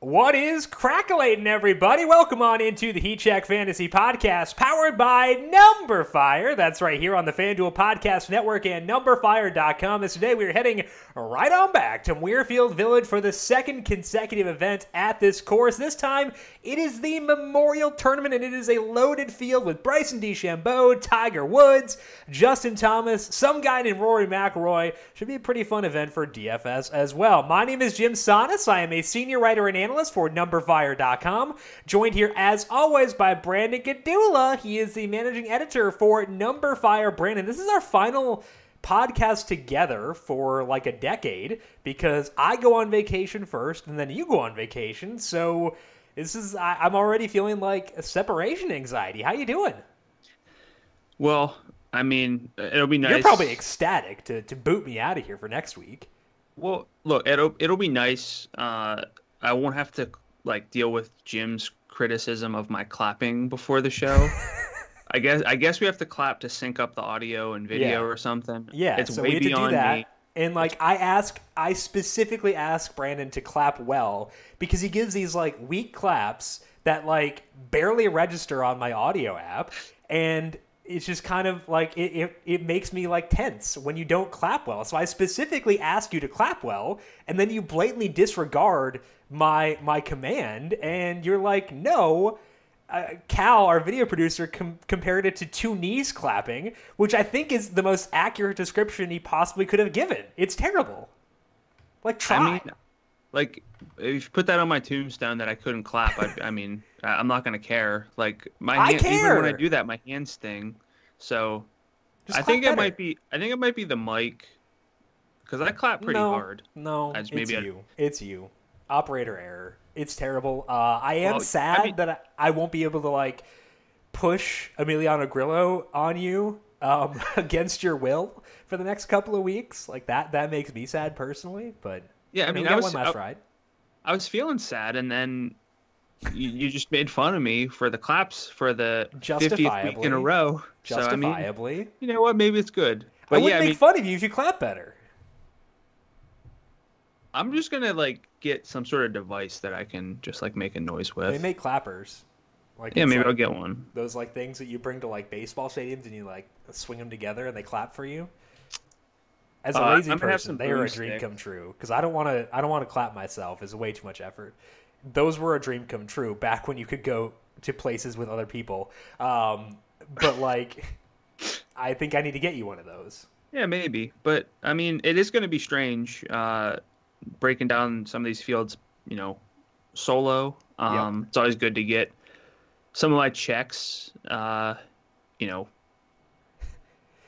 What is crackling, everybody? Welcome on into the Heat Check Fantasy Podcast, powered by Numberfire. That's right here on the FanDuel Podcast Network and Numberfire.com. As today we are heading right on back to Muirfield Village for the second consecutive event at this course. This time it is the Memorial Tournament, and it is a loaded field with Bryson DeChambeau, Tiger Woods, Justin Thomas, some guy named Rory McIlroy. Should be a pretty fun event for DFS as well. My name is Jim Sannes. I am a senior writer and analyst for numberfire.com. Joined here, as always, by Brandon Gdula. He is the managing editor for Numberfire. Brandon, this is our final podcast together for like a decade because I go on vacation first and then you go on vacation. So this is I, am already feeling like a separation anxiety. How you doing? Well, I mean, it'll be nice. You're probably ecstatic to, to boot me out of here for next week. Well, look, it'll it'll be nice. Uh, I won't have to like deal with Jim's criticism of my clapping before the show. I guess I guess we have to clap to sync up the audio and video Yeah. or something. Yeah, it's so way we had to do beyond that. me. And like I ask, I specifically ask Brandon to clap well because he gives these like weak claps that like barely register on my audio app, and it's just kind of like it, it, it makes me like tense when you don't clap well. So I specifically ask you to clap well, and then you blatantly disregard my my command, and you're like, no uh, Cal, our video producer, com- compared it to two knees clapping, which I think is the most accurate description he possibly could have given. It's terrible. Like, try. I mean, like if you put that on my tombstone that I couldn't clap, I, I mean, I'm not gonna care. Like my I hand, even when I do that, my hands sting. So Just I think it might be. I think it might be the mic, because I clap pretty no, hard. No, it's maybe I- you. It's you. Operator error. It's terrible. Uh, I am Well, I sad mean- that I, I won't be able to like push Emiliano Grillo on you um, against your will for the next couple of weeks. Like that, that makes me sad personally. But Yeah, I mean, I was one last I, ride. I was feeling sad, and then you, you just made fun of me for the claps for the 50th week in a row. So I mean, Justifiably. you know what? Maybe it's good. I But would yeah, I make mean, fun of you if you clap better. I'm just gonna like get some sort of device that I can just like make a noise with. They make clappers. Like yeah, maybe like I'll get one. those like things that you bring to like baseball stadiums and you like swing them together and they clap for you. As a Uh, lazy I'm gonna have person, they are a dream come true because I don't want to. I don't want to clap myself. It's way too much effort. Those were a dream come true back when you could go to places with other people. Um, but like, I think I need to get you one of those. Yeah, maybe. But I mean, it is gonna be strange uh, breaking down some of these fields. You know, solo. Um, It's always good to get some of my checks. Uh, you know.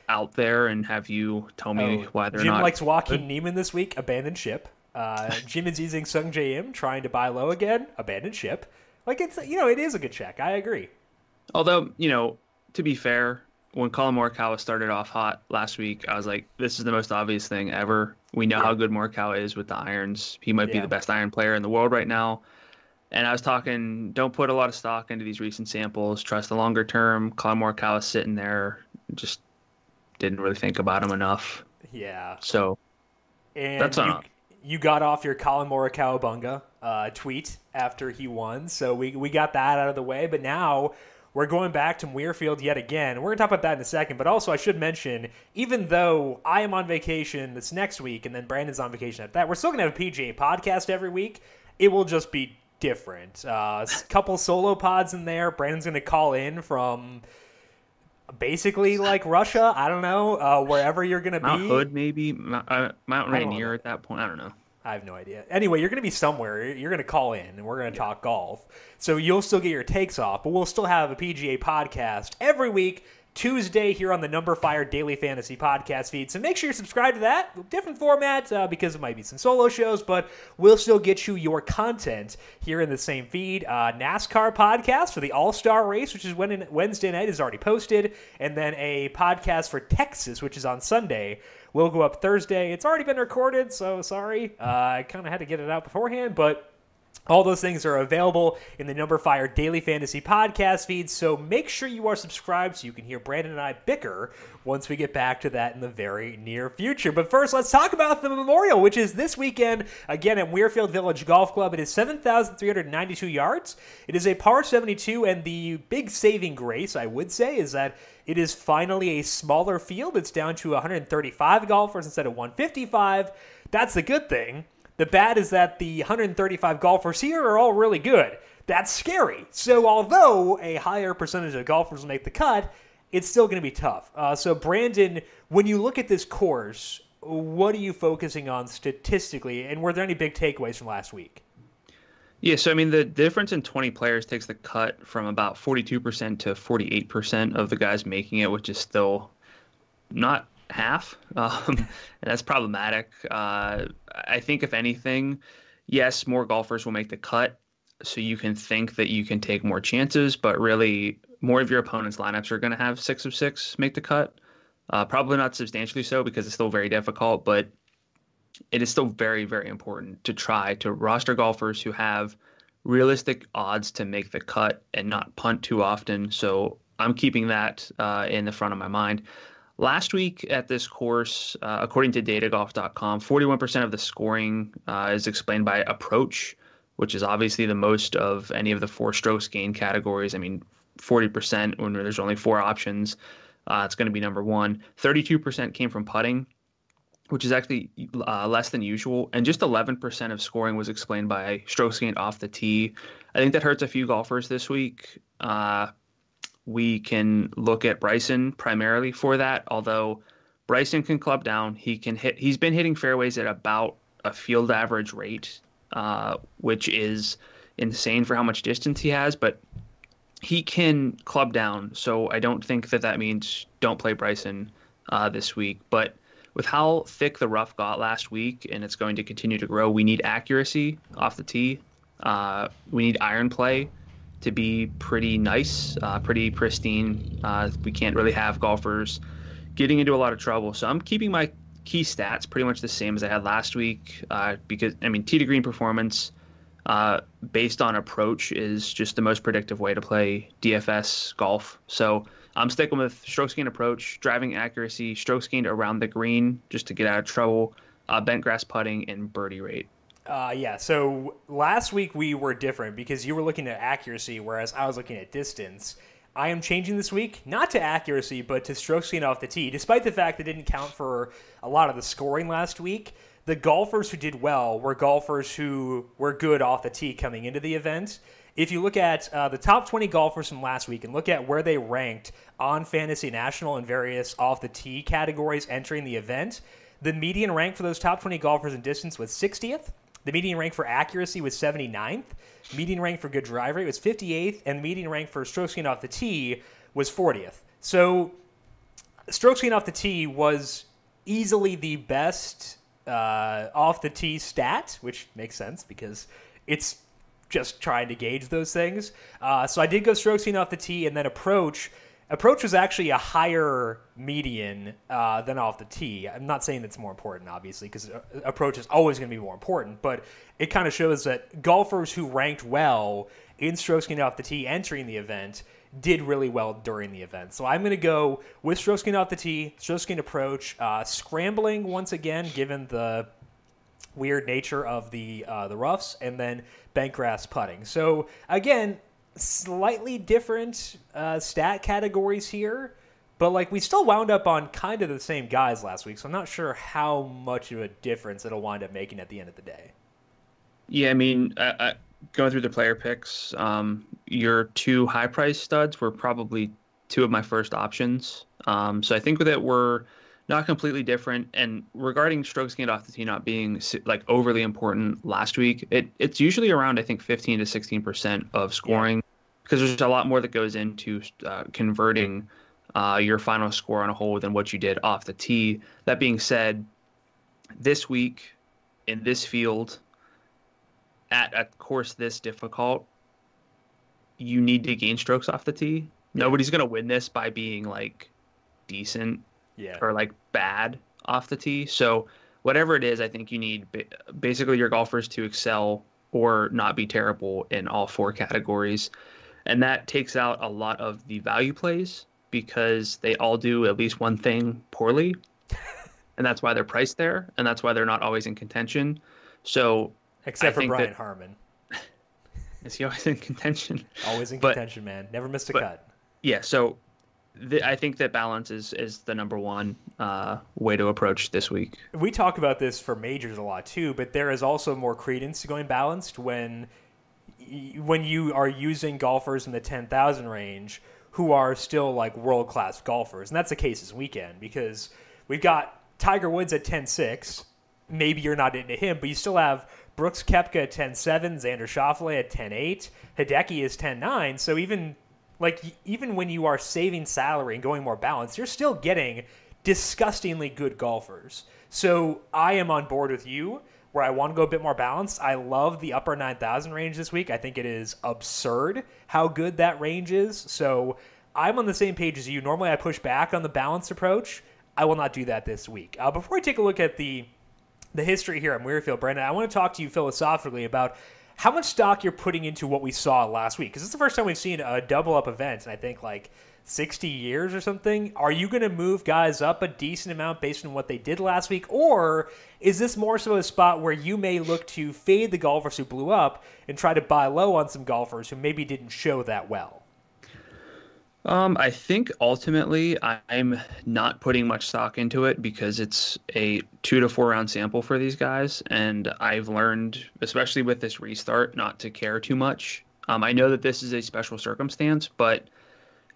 Out there and have you tell me why they're Oh, Jim not. likes Joaquin Niemann this week. Abandoned ship. Uh, Jim is using Sungjae Im, trying to buy low again. Abandoned ship. Like it's you know it is a good check. I agree. Although, you know, to be fair, when Collin Morikawa started off hot last week, I was like, this is the most obvious thing ever. We know how good Morikawa is with the irons. He might be the best iron player in the world right now. And I was talking, don't put a lot of stock into these recent samples. Trust the longer term. Collin Morikawa is sitting there, just didn't really think about him enough. Yeah. So And That's you, you got off your Collin Morikawa bunga uh, tweet after he won, so we we got that out of the way. But now we're going back to Muirfield yet again. We're gonna talk about that in a second. But also, I should mention, even though I am on vacation this next week, and then Brandon's on vacation at that, we're still gonna have a PGA podcast every week. It will just be different. Uh, a couple solo pods in there. Brandon's gonna call in from. Basically, like Russia, I don't know, uh, wherever you're gonna be. Mount. Hood, maybe Mount, uh, Mount Rainier at that point. I don't know. I have no idea. Anyway, you're going to be somewhere. You're going to call in, and we're going to talk golf. So you'll still get your takes off, but we'll still have a PGA podcast every week, Tuesday here on the Number Fire Daily Fantasy Podcast feed. So make sure you're subscribed to that. Different format uh, because it might be some solo shows, but we'll still get you your content here in the same feed. Uh, NASCAR podcast for the All Star race, which is when Wednesday night, is already posted, and then a podcast for Texas, which is on Sunday will go up Thursday. It's already been recorded, so sorry. Uh, I kind of had to get it out beforehand, but All those things are available in the Number Numberfire Daily Fantasy Podcast feed, so make sure you are subscribed so you can hear Brandon and I bicker once we get back to that in the very near future. But first, let's talk about the Memorial, which is this weekend again at Muirfield Village Golf Club. It is 7,392 yards. It is a par 72, and the big saving grace, I would say, is that it is finally a smaller field. It's down to 135 golfers instead of 155. That's the good thing. The bad is that the 135 golfers here are all really good. That's scary. So, although a higher percentage of golfers will make the cut, it's still going to be tough. Uh, so, Brandon, when you look at this course, what are you focusing on statistically? And were there any big takeaways from last week? Yeah, so I mean, the difference in 20 players takes the cut from about 42% to 48% of the guys making it, which is still not half. Um, and that's problematic. Uh, I think, if anything, yes, more golfers will make the cut. So you can think that you can take more chances, but really, more of your opponent's lineups are going to have six of six make the cut. Uh, probably not substantially so because it's still very difficult, but it is still very, very important to try to roster golfers who have realistic odds to make the cut and not punt too often. So I'm keeping that uh, in the front of my mind. Last week at this course, uh, according to datagolf.com, 41% of the scoring uh, is explained by approach, which is obviously the most of any of the four strokes gain categories. I mean, 40% when there's only four options, uh, it's going to be number one. 32% came from putting, which is actually uh, less than usual. And just 11% of scoring was explained by strokes gained off the tee. I think that hurts a few golfers this week. Uh, we can look at Bryson primarily for that. Although Bryson can club down, he can hit. He's been hitting fairways at about a field average rate, uh, which is insane for how much distance he has. But he can club down, so I don't think that that means don't play Bryson uh, this week. But with how thick the rough got last week, and it's going to continue to grow, we need accuracy off the tee. Uh, we need iron play to be pretty nice, uh, pretty pristine. Uh, we can't really have golfers getting into a lot of trouble. So I'm keeping my key stats pretty much the same as I had last week uh, because, I mean, tee to green performance uh, based on approach is just the most predictive way to play DFS golf. So I'm sticking with stroke gained approach, driving accuracy, strokes gained around the green just to get out of trouble, uh, bent grass putting, and birdie rate. Uh, yeah. So last week we were different because you were looking at accuracy, whereas I was looking at distance. I am changing this week, not to accuracy, but to strokes gained off the tee. Despite the fact that it didn't count for a lot of the scoring last week, the golfers who did well were golfers who were good off the tee coming into the event. If you look at uh, the top 20 golfers from last week and look at where they ranked on Fantasy National and various off the tee categories entering the event, the median rank for those top 20 golfers in distance was 60th. The median rank for accuracy was 79th. Median rank for good drive rate was 58th, and the median rank for strokes gained off the tee was 40th. So, strokes gained off the tee was easily the best uh, off the tee stat, which makes sense because it's just trying to gauge those things. Uh, so I did go strokes gained off the tee and then approach approach was actually a higher median uh, than off the tee. I'm not saying that's more important, obviously, because uh, approach is always going to be more important, but it kind of shows that golfers who ranked well in strokes gained off the tee entering the event did really well during the event. So I'm going to go with strokes gained off the tee, strokes gained approach, uh, scrambling once again, given the weird nature of the uh, the roughs, and then bent grass putting. So again, slightly different uh, stat categories here, but like we still wound up on kind of the same guys last week, so I'm not sure how much of a difference it'll wind up making at the end of the day. Yeah, I mean, I, I, going through the player picks, um, your two high price studs were probably two of my first options. Um, so I think that we're not completely different. And regarding strokes gained off the tee not being like overly important last week, it, it's usually around I think 15 to 16 percent of scoring because there's a lot more that goes into uh, converting uh, your final score on a hole than what you did off the tee. That being said, this week in this field at a course this difficult, you need to gain strokes off the tee. Yeah. Nobody's gonna win this by being like decent yeah. or like bad off the tee. So whatever it is, I think you need basically your golfers to excel or not be terrible in all four categories. And that takes out a lot of the value plays because they all do at least one thing poorly. and that's why they're priced there. And that's why they're not always in contention. So, except I for Brian that, Harman. Is he always in contention? Always in but, contention, man. Never missed a but, cut. Yeah. So the, I think that balance is is the number one uh, way to approach this week. We talk about this for majors a lot too, but there is also more credence to going balanced when when you are using golfers in the ten thousand range who are still like world class golfers, and that's the case this weekend because we've got Tiger Woods at ten six. Maybe you're not into him, but you still have Brooks Koepka at 10-7, Xander Schauffele at 10-8, Hideki is 10-9. So even like even when you are saving salary and going more balanced, you're still getting disgustingly good golfers. So I am on board with you where I want to go a bit more balanced. I love the upper 9,000 range this week. I think it is absurd how good that range is. So I'm on the same page as you. Normally I push back on the balanced approach. I will not do that this week. Uh, before I take a look at the the history here at Muirfield, Brandon, I want to talk to you philosophically about how much stock you're putting into what we saw last week. Because it's the first time we've seen a double up event and i think like 60 years or something. Are you going to move guys up a decent amount based on what they did last week? Or is this more so a spot where you may look to fade the golfers who blew up and try to buy low on some golfers who maybe didn't show that well um, I think ultimately I'm not putting much stock into it because it's a two to four round sample for these guys, and I've learned, especially with this restart, not to care too much. Um, I know that this is a special circumstance, but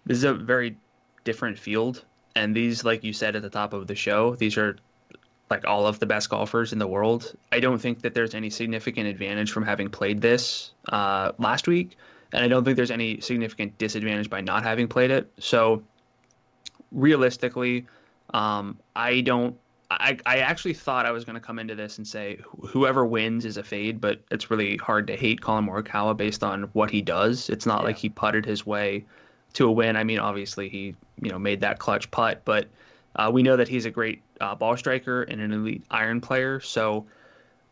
this is a very different field, and these, like you said at the top of the show, these are like all of the best golfers in the world. I don't think that there's any significant advantage from having played this uh, last week and I don't think there's any significant disadvantage by not having played it. So realistically, um, I don't. I, I actually thought I was going to come into this and say whoever wins is a fade, but it's really hard to hate Collin Morikawa based on what he does. It's not yeah. like he putted his way to a win. I mean, obviously he you know made that clutch putt, but uh, we know that he's a great uh, ball striker and an elite iron player. So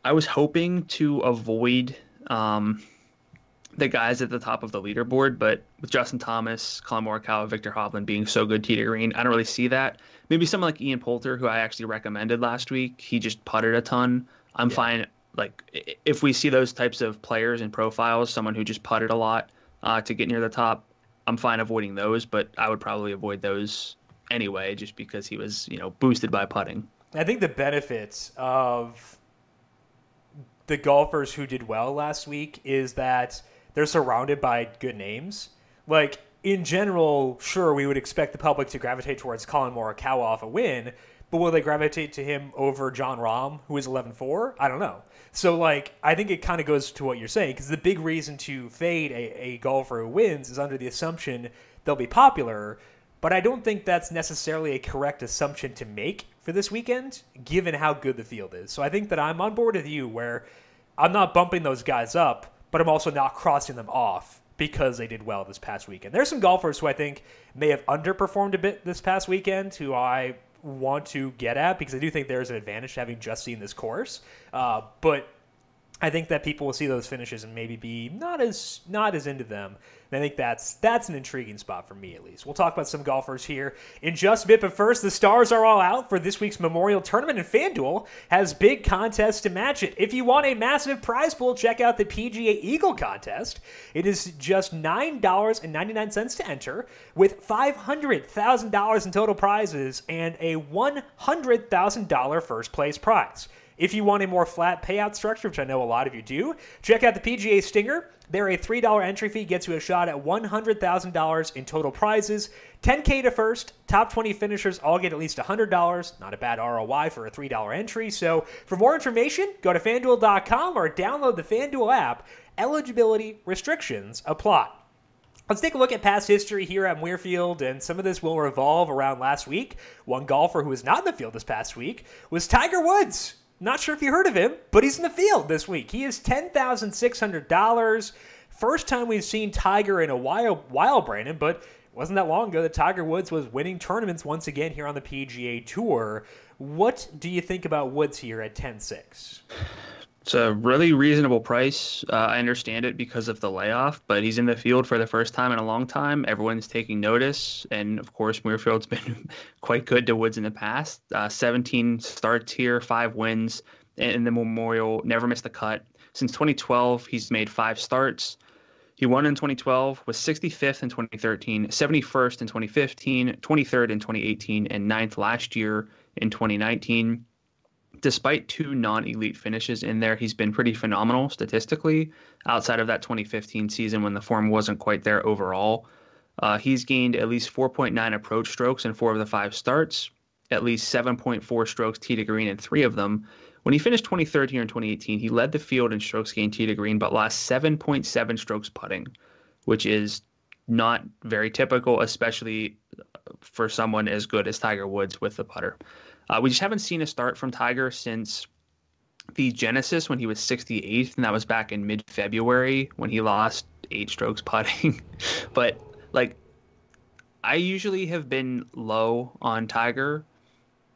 I was hoping to avoid um, the guys at the top of the leaderboard, but with Justin Thomas, Collin Morikawa, Viktor Hovland being so good tee to green, I don't really see that. Maybe someone like Ian Poulter, who I actually recommended last week, he just putted a ton. I'm yeah. fine. Like if we see those types of players and profiles, someone who just putted a lot uh, to get near the top, I'm fine avoiding those. But I would probably avoid those anyway, just because he was you know boosted by putting. I think the benefits of the golfers who did well last week is that they're surrounded by good names. Like in general, sure, we would expect the public to gravitate towards Collin Morikawa off a win, but will they gravitate to him over Jon Rahm, who is 11-4? I don't know. So, like, I think it kind of goes to what you're saying, because the big reason to fade a, a golfer who wins is under the assumption they'll be popular, but I don't think that's necessarily a correct assumption to make for this weekend, given how good the field is. So I think that I'm on board with you where I'm not bumping those guys up, but I'm also not crossing them off because they did well this past weekend. There's some golfers who I think may have underperformed a bit this past weekend who I want to get at because I do think there's an advantage to having just seen this course. Uh, but I think that people will see those finishes and maybe be not as not as into them and I think that's that's an intriguing spot for me at least. We'll talk about some golfers here in just a bit, but first, the stars are all out for this week's Memorial Tournament, and FanDuel has big contests to match it. If you want a massive prize pool, check out the PGA Eagle contest. It is just nine dollars and ninety nine cents to enter, with five hundred thousand dollars in total prizes and a one hundred thousand dollar first place prize. If you want a more flat payout structure, which I know a lot of you do, check out the PGA Stinger. There, a $3 entry fee gets you a shot at $100,000 in total prizes. 10K to first. Top 20 finishers all get at least $100. Not a bad ROI for a $3 entry. So, for more information, go to fanduel.com or download the FanDuel app. Eligibility restrictions apply. Let's take a look at past history here at Muirfield, and some of this will revolve around last week. One golfer who was not in the field this past week was Tiger Woods. Not sure if you heard of him, but he's in the field this week. He is $10,600. First time we've seen Tiger in a while, while, Brandon, but it wasn't that long ago that Tiger Woods was winning tournaments once again here on the PGA Tour. What do you think about Woods here at 10 6? It's a really reasonable price. Uh, I understand it because of the layoff, but he's in the field for the first time in a long time. Everyone's taking notice, and of course, Muirfield's been quite good to Woods in the past. Uh, 17 starts here, five wins in the Memorial, never missed a cut. Since 2012, he's made five starts. He won in 2012, was 65th in 2013, 71st in 2015, 23rd in 2018, and 9th last year in 2019 despite two non-elite finishes in there, he's been pretty phenomenal statistically. Outside of that 2015 season when the form wasn't quite there overall, uh, he's gained at least 4.9 approach strokes in four of the five starts, at least 7.4 strokes tee to green in three of them. When he finished 23rd here in 2018, he led the field in strokes gained tee to green, but lost 7.7 strokes putting, which is not very typical, especially for someone as good as Tiger Woods with the putter. Uh, we just haven't seen a start from Tiger since the Genesis when he was 68th, and that was back in mid February when he lost eight strokes putting. but like, I usually have been low on Tiger.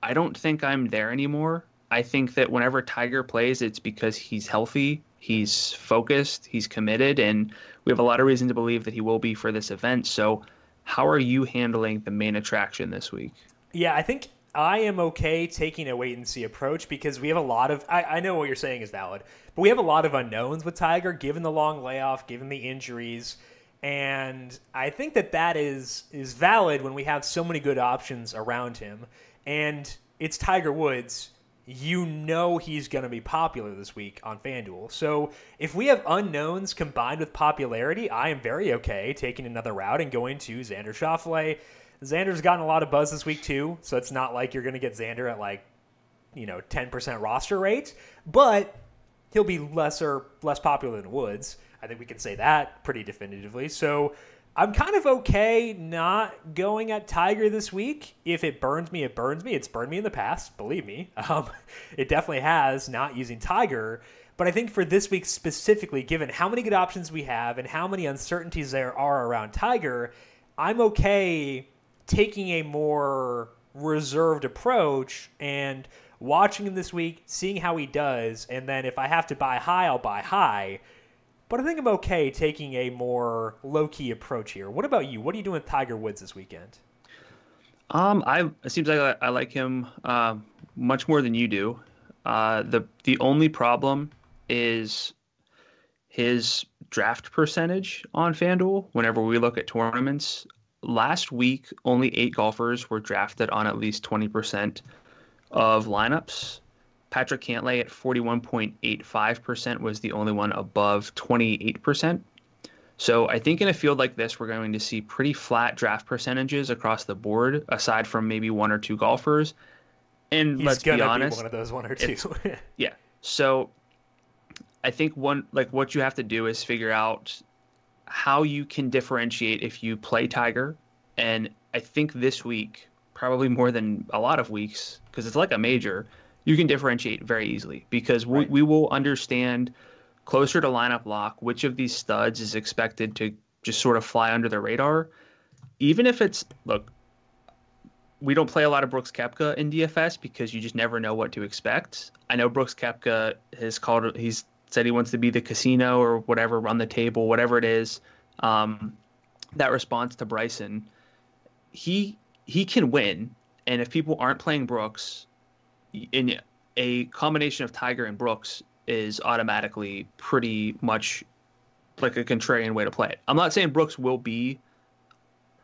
I don't think I'm there anymore. I think that whenever Tiger plays, it's because he's healthy, he's focused, he's committed, and we have a lot of reason to believe that he will be for this event. So, how are you handling the main attraction this week? Yeah, I think I am okay taking a wait and see approach because we have a lot of. I, I know what you're saying is valid, but we have a lot of unknowns with Tiger, given the long layoff, given the injuries, and I think that that is is valid when we have so many good options around him, and it's Tiger Woods. You know he's going to be popular this week on FanDuel. So if we have unknowns combined with popularity, I am very okay taking another route and going to Xander Schauffele Xander's gotten a lot of buzz this week too, so it's not like you're going to get Xander at like, you know, 10% roster rate, but he'll be lesser, less popular than Woods. I think we can say that pretty definitively. So I'm kind of okay not going at Tiger this week. If it burns me, it burns me. It's burned me in the past, believe me. Um, it definitely has not using Tiger. But I think for this week specifically, given how many good options we have and how many uncertainties there are around Tiger, I'm okay taking a more reserved approach and watching him this week, seeing how he does, and then if I have to buy high, I'll buy high. But I think I'm okay taking a more low key approach here. What about you? What are you doing with Tiger Woods this weekend? Um, I it seems like I, I like him uh, much more than you do. Uh, the the only problem is his draft percentage on FanDuel. Whenever we look at tournaments, last week, only eight golfers were drafted on at least 20% of lineups. Patrick Cantlay at 41.85% was the only one above 28%. So I think in a field like this, we're going to see pretty flat draft percentages across the board, aside from maybe one or two golfers. And He's let's be honest, be one of those one or two. yeah. So I think one like what you have to do is figure out how you can differentiate if you play Tiger. And I think this week, probably more than a lot of weeks, because it's like a major, you can differentiate very easily because we, right. we will understand closer to lineup lock which of these studs is expected to just sort of fly under the radar. Even if it's, look, we don't play a lot of Brooks Koepka in DFS because you just never know what to expect. I know Brooks Koepka has called, he's said he wants to be the casino or whatever, run the table, whatever it is. Um, that response to Bryson, he he can win, and if people aren't playing Brooks, in a combination of Tiger and Brooks is automatically pretty much like a contrarian way to play it. I'm not saying Brooks will be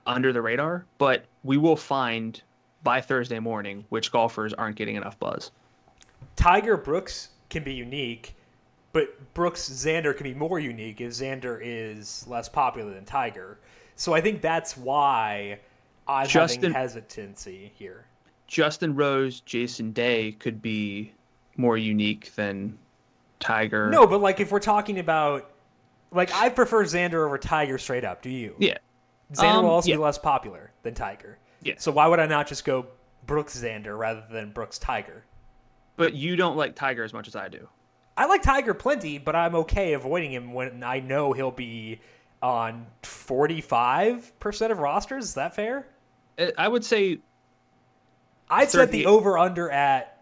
under the radar, but we will find by Thursday morning which golfers aren't getting enough buzz. Tiger Brooks can be unique but Brooks Xander can be more unique if Xander is less popular than Tiger. So I think that's why I'm Justin, having hesitancy here. Justin Rose, Jason Day could be more unique than Tiger. No, but like if we're talking about like I prefer Xander over Tiger straight up. Do you? Yeah. Xander um, will also yeah. be less popular than Tiger. Yeah. So why would I not just go Brooks Xander rather than Brooks Tiger? But you don't like Tiger as much as I do. I like Tiger plenty, but I'm okay avoiding him when I know he'll be on 45% of rosters. Is that fair? I would say I'd set the over under at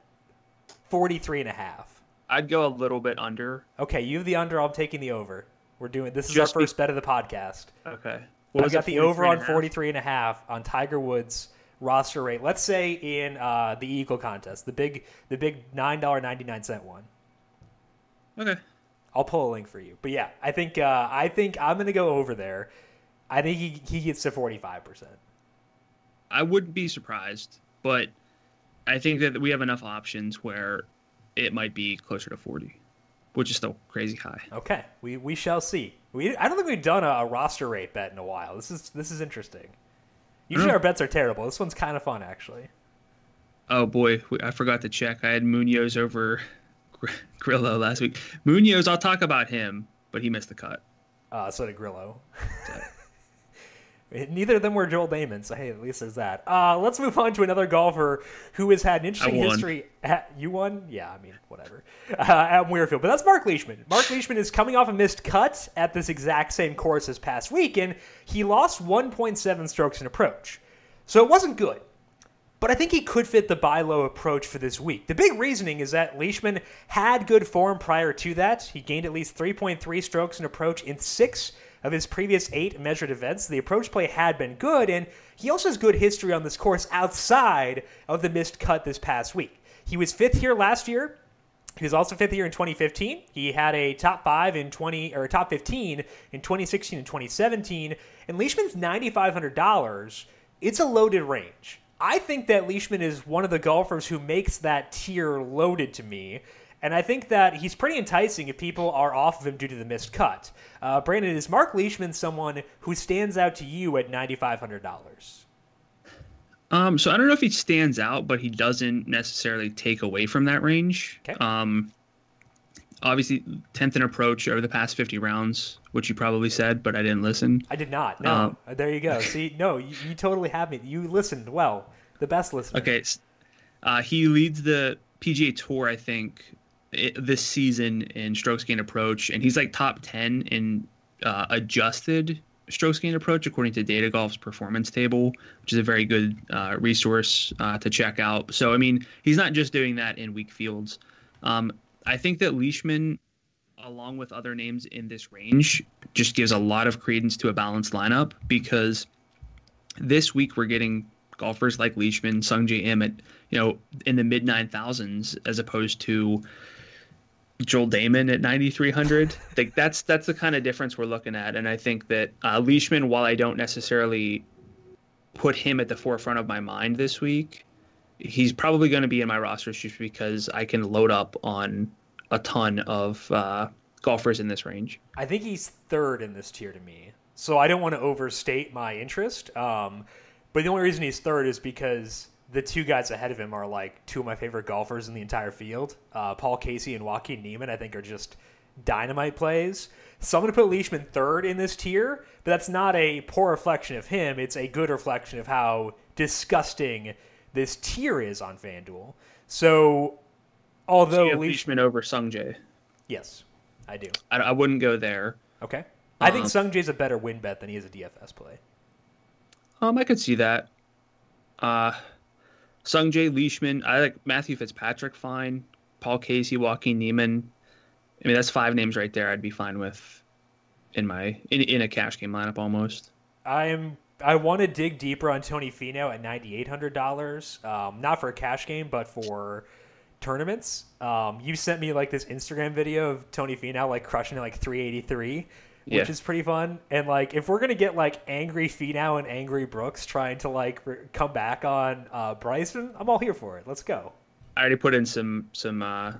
43 and a half. I'd go a little bit under. Okay, you have the under. I'm taking the over. We're doing this is Just our be- first bet of the podcast. Okay. I've got the over on and 43 and a half on Tiger Woods roster rate. Let's say in uh, the Eagle contest, the big the big nine dollar ninety nine cent one. Okay. I'll pull a link for you. But yeah, I think uh, I think I'm gonna go over there. I think he, he gets to 45 percent. I wouldn't be surprised, but I think that we have enough options where it might be closer to 40, which is still crazy high. Okay, we, we shall see. We I don't think we've done a, a roster rate bet in a while. This is this is interesting. Usually Mhm. our bets are terrible. This one's kind of fun actually. Oh boy, I forgot to check. I had Munoz over Grillo last week. Munoz, I'll talk about him, but he missed the cut. Uh, so did Grillo. Neither of them were Joel Dahmen, so hey, at least there's that. Uh, let's move on to another golfer who has had an interesting history. At, you won? Yeah, I mean, whatever. Uh, at Muirfield. But that's Mark Leishman. Mark Leishman is coming off a missed cut at this exact same course this past week, and he lost 1.7 strokes in approach. So it wasn't good. But I think he could fit the buy low approach for this week. The big reasoning is that Leishman had good form prior to that. He gained at least 3.3 strokes in approach in six of his previous eight measured events. The approach play had been good, and he also has good history on this course outside of the missed cut this past week. He was fifth here last year. He was also fifth here in 2015. He had a top five in 20 or top 15 in 2016 and 2017. And Leishman's $9,500. It's a loaded range. I think that Leishman is one of the golfers who makes that tier loaded to me. And I think that he's pretty enticing if people are off of him due to the missed cut. Uh, Brandon, is Mark Leishman someone who stands out to you at $9,500? Um, so I don't know if he stands out, but he doesn't necessarily take away from that range. Okay. Um, obviously, tenth in approach over the past fifty rounds, which you probably said, but I didn't listen. I did not. No. Uh, there you go. See, no, you, you totally have me. You listened well. The best listener. Okay, uh, he leads the PGA Tour, I think, i this season in strokes gained approach, and he's like top ten in uh, adjusted strokes gained approach according to Data Golf's performance table, which is a very good uh, resource uh, to check out. So, I mean, he's not just doing that in weak fields. Um, I think that Leishman, along with other names in this range, just gives a lot of credence to a balanced lineup because this week we're getting golfers like Leishman, Sungjae Im at you know in the mid nine thousands as opposed to Joel Dahmen at ninety three hundred. like that's that's the kind of difference we're looking at, and I think that uh, Leishman, while I don't necessarily put him at the forefront of my mind this week, he's probably going to be in my roster just because I can load up on a ton of uh, golfers in this range. I think he's third in this tier to me. So I don't want to overstate my interest. Um, but the only reason he's third is because the two guys ahead of him are like two of my favorite golfers in the entire field. Uh, Paul Casey and Joaquin Niemann, I think, are just dynamite plays. So I'm going to put Leishman third in this tier, but that's not a poor reflection of him. It's a good reflection of how disgusting this tier is on FanDuel. So, although So you have Leishman, Leishman over Sungjae. yes, I do. I, I wouldn't go there. Okay. I think Um, Sung Jae's a better win bet than he is a DFS play. Um, I could see that. Uh, Sungjae. Leishman. I like Matthew Fitzpatrick. Fine. Paul Casey, Joaquin Niemann. I mean, that's five names right there. I'd be fine with in my in, in a cash game lineup almost. I'm I want to dig deeper on Tony Finau at ninety eight hundred dollars. Um, not for a cash game, but for tournaments. Um, you sent me like this Instagram video of Tony Finau like crushing it like three eighty three. Which Yeah. is pretty fun, and like if we're gonna get like angry Finau and angry Brooks trying to like re- come back on uh, Bryson, I'm all here for it. Let's go. I already put in some some. Uh,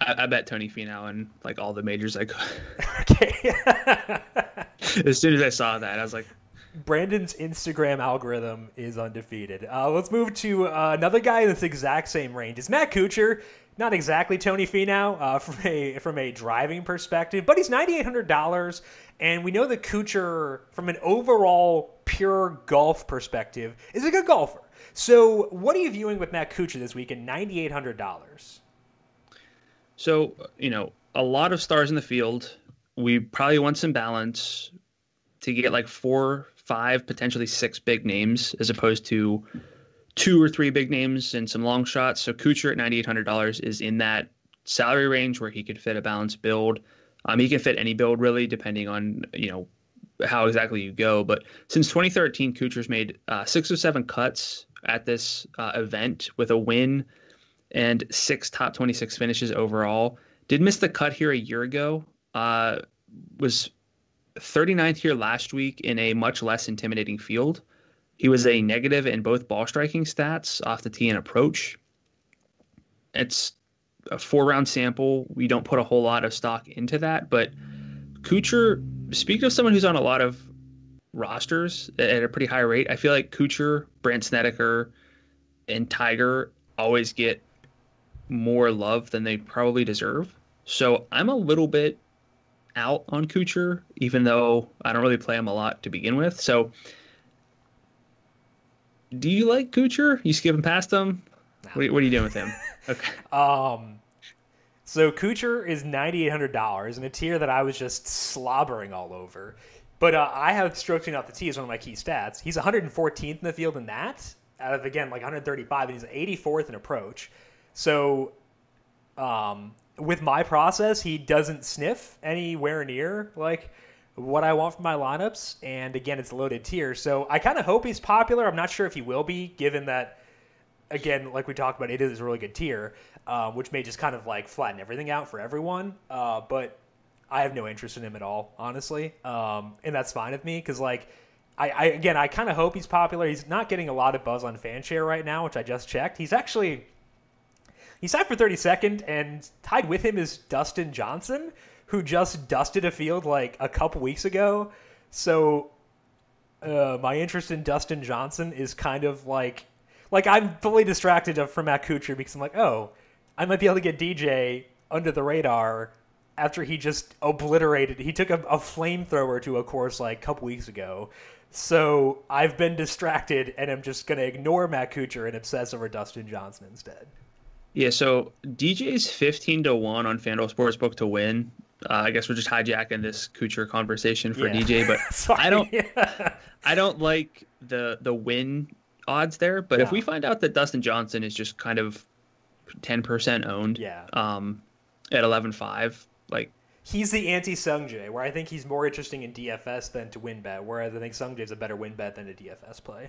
I, I bet Tony Finau and like all the majors I could. Okay. as soon as I saw that, I was like, Brandon's Instagram algorithm is undefeated. Uh, let's move to uh, another guy in this exact same range. It's Matt Kuchar. Not exactly Tony Finau uh, from a from a driving perspective, but he's ninety eight hundred dollars, and we know that Kuchar, from an overall pure golf perspective, is a good golfer. So, what are you viewing with Matt Kuchar this week at ninety eight hundred dollars? So, you know, a lot of stars in the field. We probably want some balance to get like four, five, potentially six big names as opposed to two or three big names and some long shots. So Kuchar at $9,800 is in that salary range where he could fit a balanced build. Um, he can fit any build really, depending on you know how exactly you go. But since 2013, Kuchar's made uh, six or seven cuts at this uh, event with a win and six top 26 finishes overall. Did miss the cut here a year ago. Uh, was 39th here last week in a much less intimidating field. He was a negative in both ball striking stats off the tee and approach. It's a four round sample. We don't put a whole lot of stock into that, but Kuchar, speaking of someone who's on a lot of rosters at a pretty high rate, I feel like Kuchar, Brandt Snedeker, and Tiger always get more love than they probably deserve. So I'm a little bit out on Kuchar, even though I don't really play him a lot to begin with. So do you like Kuchar? You skipping past him? What, are, what are you doing with him? Okay. Um, so Kuchar is ninety eight hundred dollars in a tier that I was just slobbering all over. But uh, I have stroking off the tee as one of my key stats. He's 114th in the field in that, out of again like 135, and he's 84th in approach. So, um, with my process, he doesn't sniff anywhere near like what I want from my lineups. And again, it's loaded tier, so I kind of hope he's popular. I'm not sure if he will be, given that again, like we talked about, it is a really good tier, uh, which may just kind of like flatten everything out for everyone. Uh, but I have no interest in him at all, honestly, um, and that's fine with me because like. I, I again, I kind of hope he's popular. He's not getting a lot of buzz on Fanshare right now, which I just checked. He's actually he's tied for 32nd, and tied with him is Dustin Johnson, who just dusted a field like a couple weeks ago. So uh, my interest in Dustin Johnson is kind of like like I'm fully distracted from Matt Kuchar because I'm like, oh, I might be able to get DJ under the radar after he just obliterated. He took a, a flamethrower to a course like a couple weeks ago. So I've been distracted and I'm just going to ignore Matt Kuchar and obsess over Dustin Johnson instead. Yeah, so DJ's 15 to 1 on FanDuel Sportsbook to win. Uh, I guess we're just hijacking this Kuchar conversation for yeah. DJ, but I don't I don't like the the win odds there. But yeah. if we find out that Dustin Johnson is just kind of ten percent owned, yeah, um, at eleven five, like he's the anti Sungjae, where I think he's more interesting in DFS than to win bet, whereas I think Sungjae is a better win bet than a DFS play.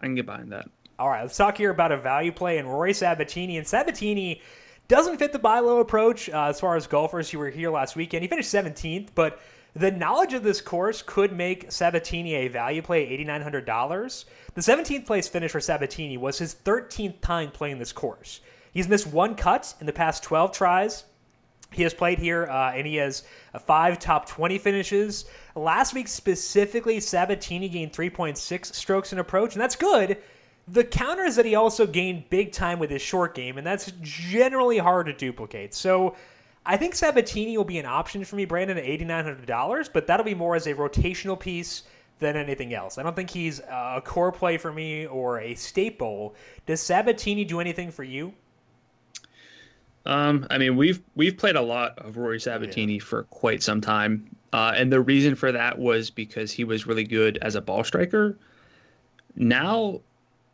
I can get behind that. All right, let's talk here about a value play and Rory Sabatini. And Sabatini doesn't fit the buy low approach uh, as far as golfers who were here last weekend. He finished 17th, but the knowledge of this course could make Sabatini a value play $8,900. The 17th place finish for Sabatini was his 13th time playing this course. He's missed one cut in the past 12 tries. He has played here uh, and he has uh, five top 20 finishes. Last week specifically, Sabatini gained 3.6 strokes in approach, and that's good. The counter is that he also gained big time with his short game, and that's generally hard to duplicate. So I think Sabatini will be an option for me, Brandon, at $8,900, but that'll be more as a rotational piece than anything else. I don't think he's a core play for me or a staple. Does Sabatini do anything for you? Um, I mean, we've we've played a lot of Rory Sabatini yeah. for quite some time, uh, and the reason for that was because he was really good as a ball striker. Now,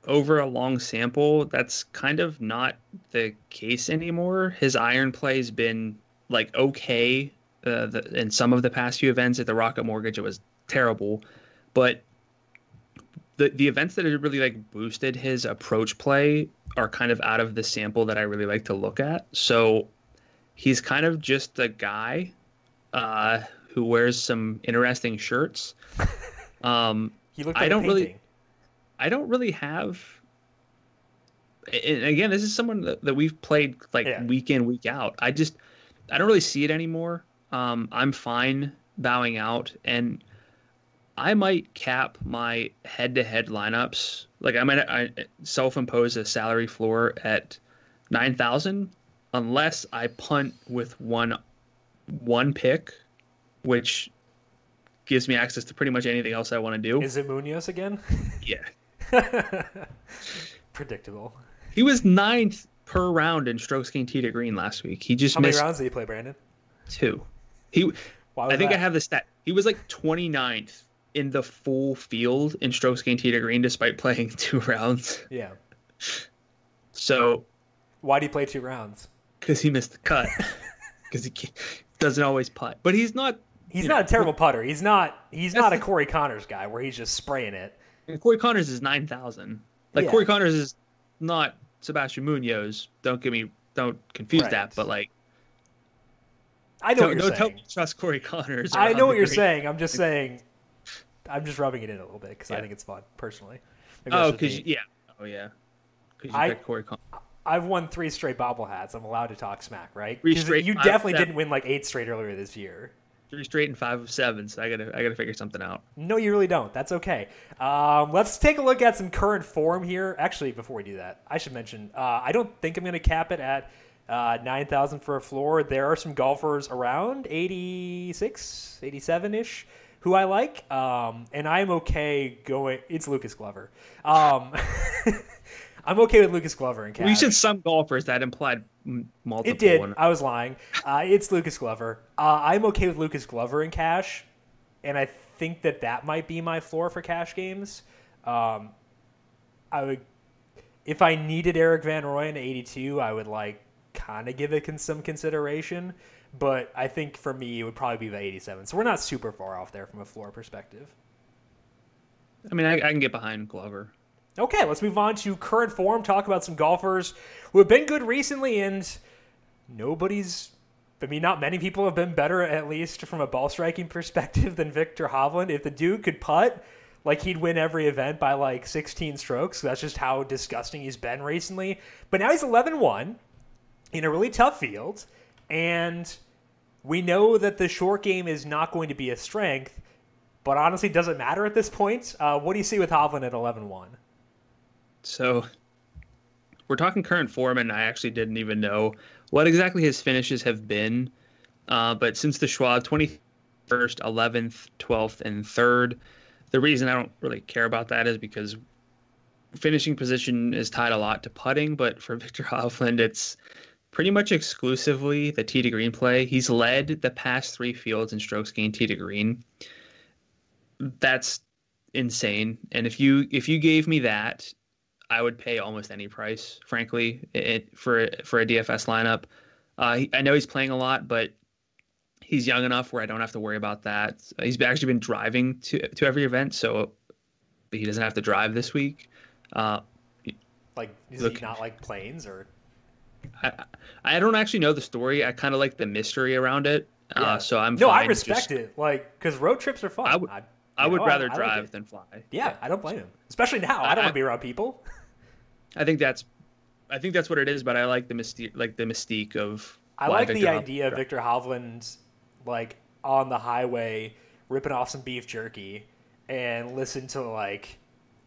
over a long sample, that's kind of not the case anymore. His iron play's been like okay. Uh, the, in some of the past few events at the Rocket Mortgage, it was terrible, but the the events that have really like boosted his approach play are kind of out of the sample that I really like to look at. So he's kind of just a guy uh, who wears some interesting shirts. Um, he looked. Like I don't really. I don't really have and again, this is someone that, that we've played like yeah. week in, week out. I just, I don't really see it anymore. Um, I'm fine bowing out, and I might cap my head-to-head lineups. Like I might I self-impose a salary floor at nine thousand, unless I punt with one one pick, which gives me access to pretty much anything else I want to do. Is it Munoz again? Yeah. Predictable. He was ninth per round in strokes gained tee to green last week. He just how missed many rounds did he play, Brandon? Two. He. I think that? I have the stat. He was like 29th in the full field in strokes gained tee to green, despite playing two rounds. Yeah. So. Why did he play two rounds? because he missed the cut because he doesn't always putt. But he's not. He's not know, a terrible putter. He's not. He's not a Corey Conners guy where he's just spraying it. Corey Conners is nine thousand. Like yeah. Corey Conners is not Sebastian Munoz. Don't get me. Don't confuse right. that. But like. I know what you're saying. Don't trust Corey Conners. I know what you're saying. I'm just saying. I'm just rubbing it in a little bit because yeah. I think it's fun personally. Maybe oh, because yeah. Oh yeah. Because you I, picked Corey Conners. I've won three straight bobble hats. I'm allowed to talk smack, right? Three straight. You definitely didn't win like eight straight earlier this year. Three straight and five of seven. So I gotta, I gotta figure something out. No, you really don't. That's okay. Um, let's take a look at some current form here. Actually, before we do that, I should mention uh, I don't think I'm gonna cap it at uh, 9,000 for a floor. There are some golfers around 86, 87 ish who I like, um, and I'm okay going. It's Lucas Glover. Um, I'm okay with Lucas Glover and cash. We should some golfers that implied multiple. It did. I was lying. Uh, it's Lucas Glover. Uh, I'm okay with Lucas Glover in cash, and I think that that might be my floor for cash games. Um, I would, if I needed Erik Van Rooyen to 82, I would like kind of give it some consideration. But I think for me, it would probably be the 87. So we're not super far off there from a floor perspective. I mean, I, I can get behind Glover. Okay, let's move on to current form. Talk about some golfers who have been good recently, and nobody's. I mean, not many people have been better, at least from a ball striking perspective, than Viktor Hovland. If the dude could putt, like he'd win every event by like 16 strokes. That's just how disgusting he's been recently. But now he's 11 1 in a really tough field, and we know that the short game is not going to be a strength, but honestly, doesn't matter at this point. Uh, what do you see with Hovland at 11 1? So we're talking current form, and I actually didn't even know what exactly his finishes have been. Uh, but since the Schwab, 21st, 11th, 12th, and 3rd, the reason I don't really care about that is because finishing position is tied a lot to putting. But for Viktor Hovland, it's pretty much exclusively the tee to green play. He's led the past three fields in strokes gained tee to green. That's insane. And if you if you gave me that I would pay almost any price, frankly, it, for for a DFS lineup. Uh, I know he's playing a lot, but he's young enough where I don't have to worry about that. He's actually been driving to to every event, so he doesn't have to drive this week. Uh, like, does look, he not like planes or? I I don't actually know the story. I kind of like the mystery around it. Uh, yeah. Uh, so I'm no, I respect just, it. Like, because road trips are fun. I would I know, rather I, drive like than fly. Yeah, I don't blame him. Especially now. I don't want to be around people. I think that's, I think that's what it is. But I like the mystique, like the mystique of. I like Viktor the idea of Viktor Hovland, like on the highway, ripping off some beef jerky, and listen to like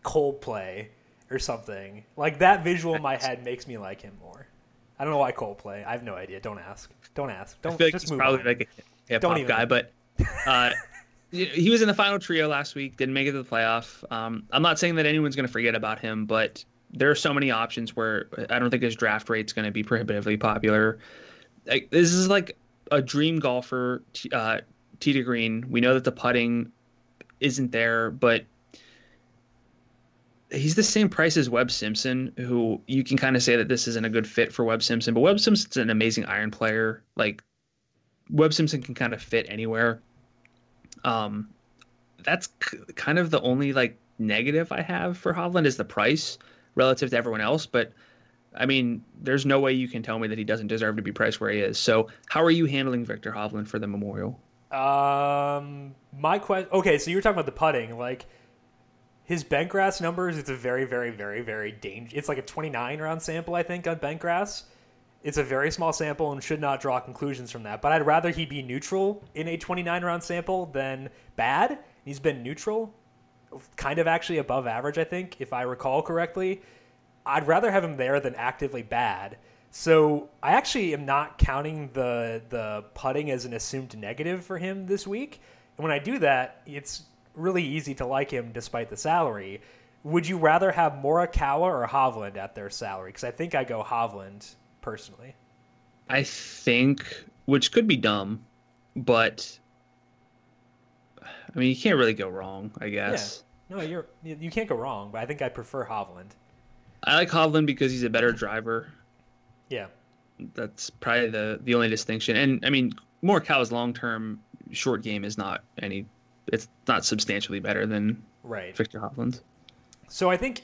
Coldplay or something. Like that visual in my head makes me like him more. I don't know why Coldplay. I have no idea. Don't ask. Don't ask. Don't I feel like just he's probably on. like a hip hop guy, but uh, he was in the final trio last week. Didn't make it to the playoff. Um, I'm not saying that anyone's going to forget about him, but there are so many options where I don't think his draft rate's going to be prohibitively popular. Like, this is like a dream golfer, uh, to green. We know that the putting isn't there, but he's the same price as Webb Simpson, who you can kind of say that this isn't a good fit for Webb Simpson, but Webb Simpson's an amazing iron player. Like Webb Simpson can kind of fit anywhere. Um, that's c- kind of the only like negative I have for Hovland is the price relative to everyone else. But I mean, there's no way you can tell me that he doesn't deserve to be priced where he is. So how are you handling Viktor Hovland for the Memorial? Um, my question. Okay, so you were talking about the putting, like his bentgrass numbers. It's a very, very, very, very dangerous. It's like a 29 round sample, I think, on bentgrass. It's a very small sample and should not draw conclusions from that. But I'd rather he be neutral in a 29 round sample than bad. He's been neutral kind of actually above average, I think, if I recall correctly. I'd rather have him there than actively bad. So I actually am not counting the the putting as an assumed negative for him this week. And when I do that, it's really easy to like him despite the salary. Would you rather have Morikawa or Hovland at their salary? Because I think I go Hovland personally. I think, which could be dumb, but I mean, you can't really go wrong, I guess. Yeah. No, you're you can't go wrong, but I think I prefer Hovland. I like Hovland because he's a better driver. Yeah. That's probably the the only distinction. And I mean, Morikawa's long term short game is not any. It's not substantially better than right Viktor Hovland. So I think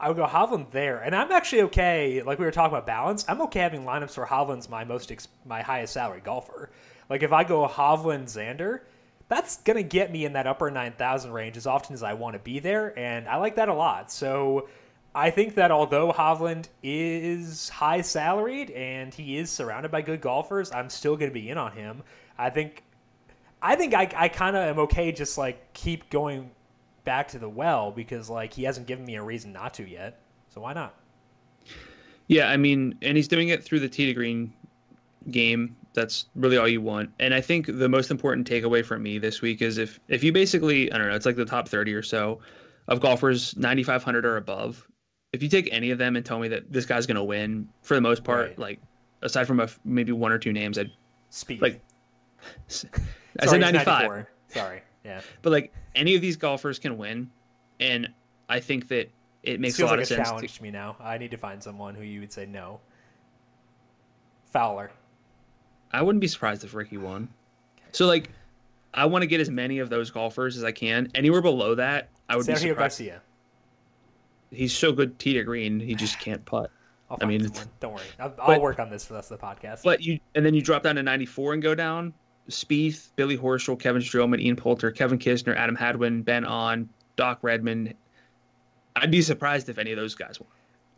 I would go Hovland there, and I'm actually okay. Like we were talking about balance, I'm okay having lineups where Hovland's my most ex- my highest salary golfer. Like if I go Hovland Xander, that's gonna get me in that upper nine thousand range as often as I want to be there, and I like that a lot. So I think that although Hovland is high salaried and he is surrounded by good golfers, I'm still gonna be in on him. I think I think I, I kind of am okay just like keep going back to the well because like he hasn't given me a reason not to yet. So why not? Yeah, I mean, and he's doing it through the tee to green game. That's really all you want. And I think the most important takeaway from me this week is if if you basically I don't know, it's like the top 30 or so of golfers 9500 or above. If you take any of them and tell me that this guy's going to win for the most part, Right. like aside from a, maybe one or two names, I'd Speed. like I said he's 95. Sorry. Yeah. But like any of these golfers can win, and I think that it makes feels a lot like a of sense. challenge to me now. I need to find someone who you would say no. Fowler. I wouldn't be surprised if Rickie won. So like, I want to get as many of those golfers as I can. Anywhere below that, I would be Sergio surprised. Garcia. He's so good to green, he just can't putt. I mean, Don't worry. I'll, I'll work on this for the rest of the podcast. But you and then you drop down to 94 and go down. Spieth, Billy Horschel, Kevin Streelman, Ian Poulter, Kevin Kisner, Adam Hadwin, Ben An, Doc Redman. I'd be surprised if any of those guys won.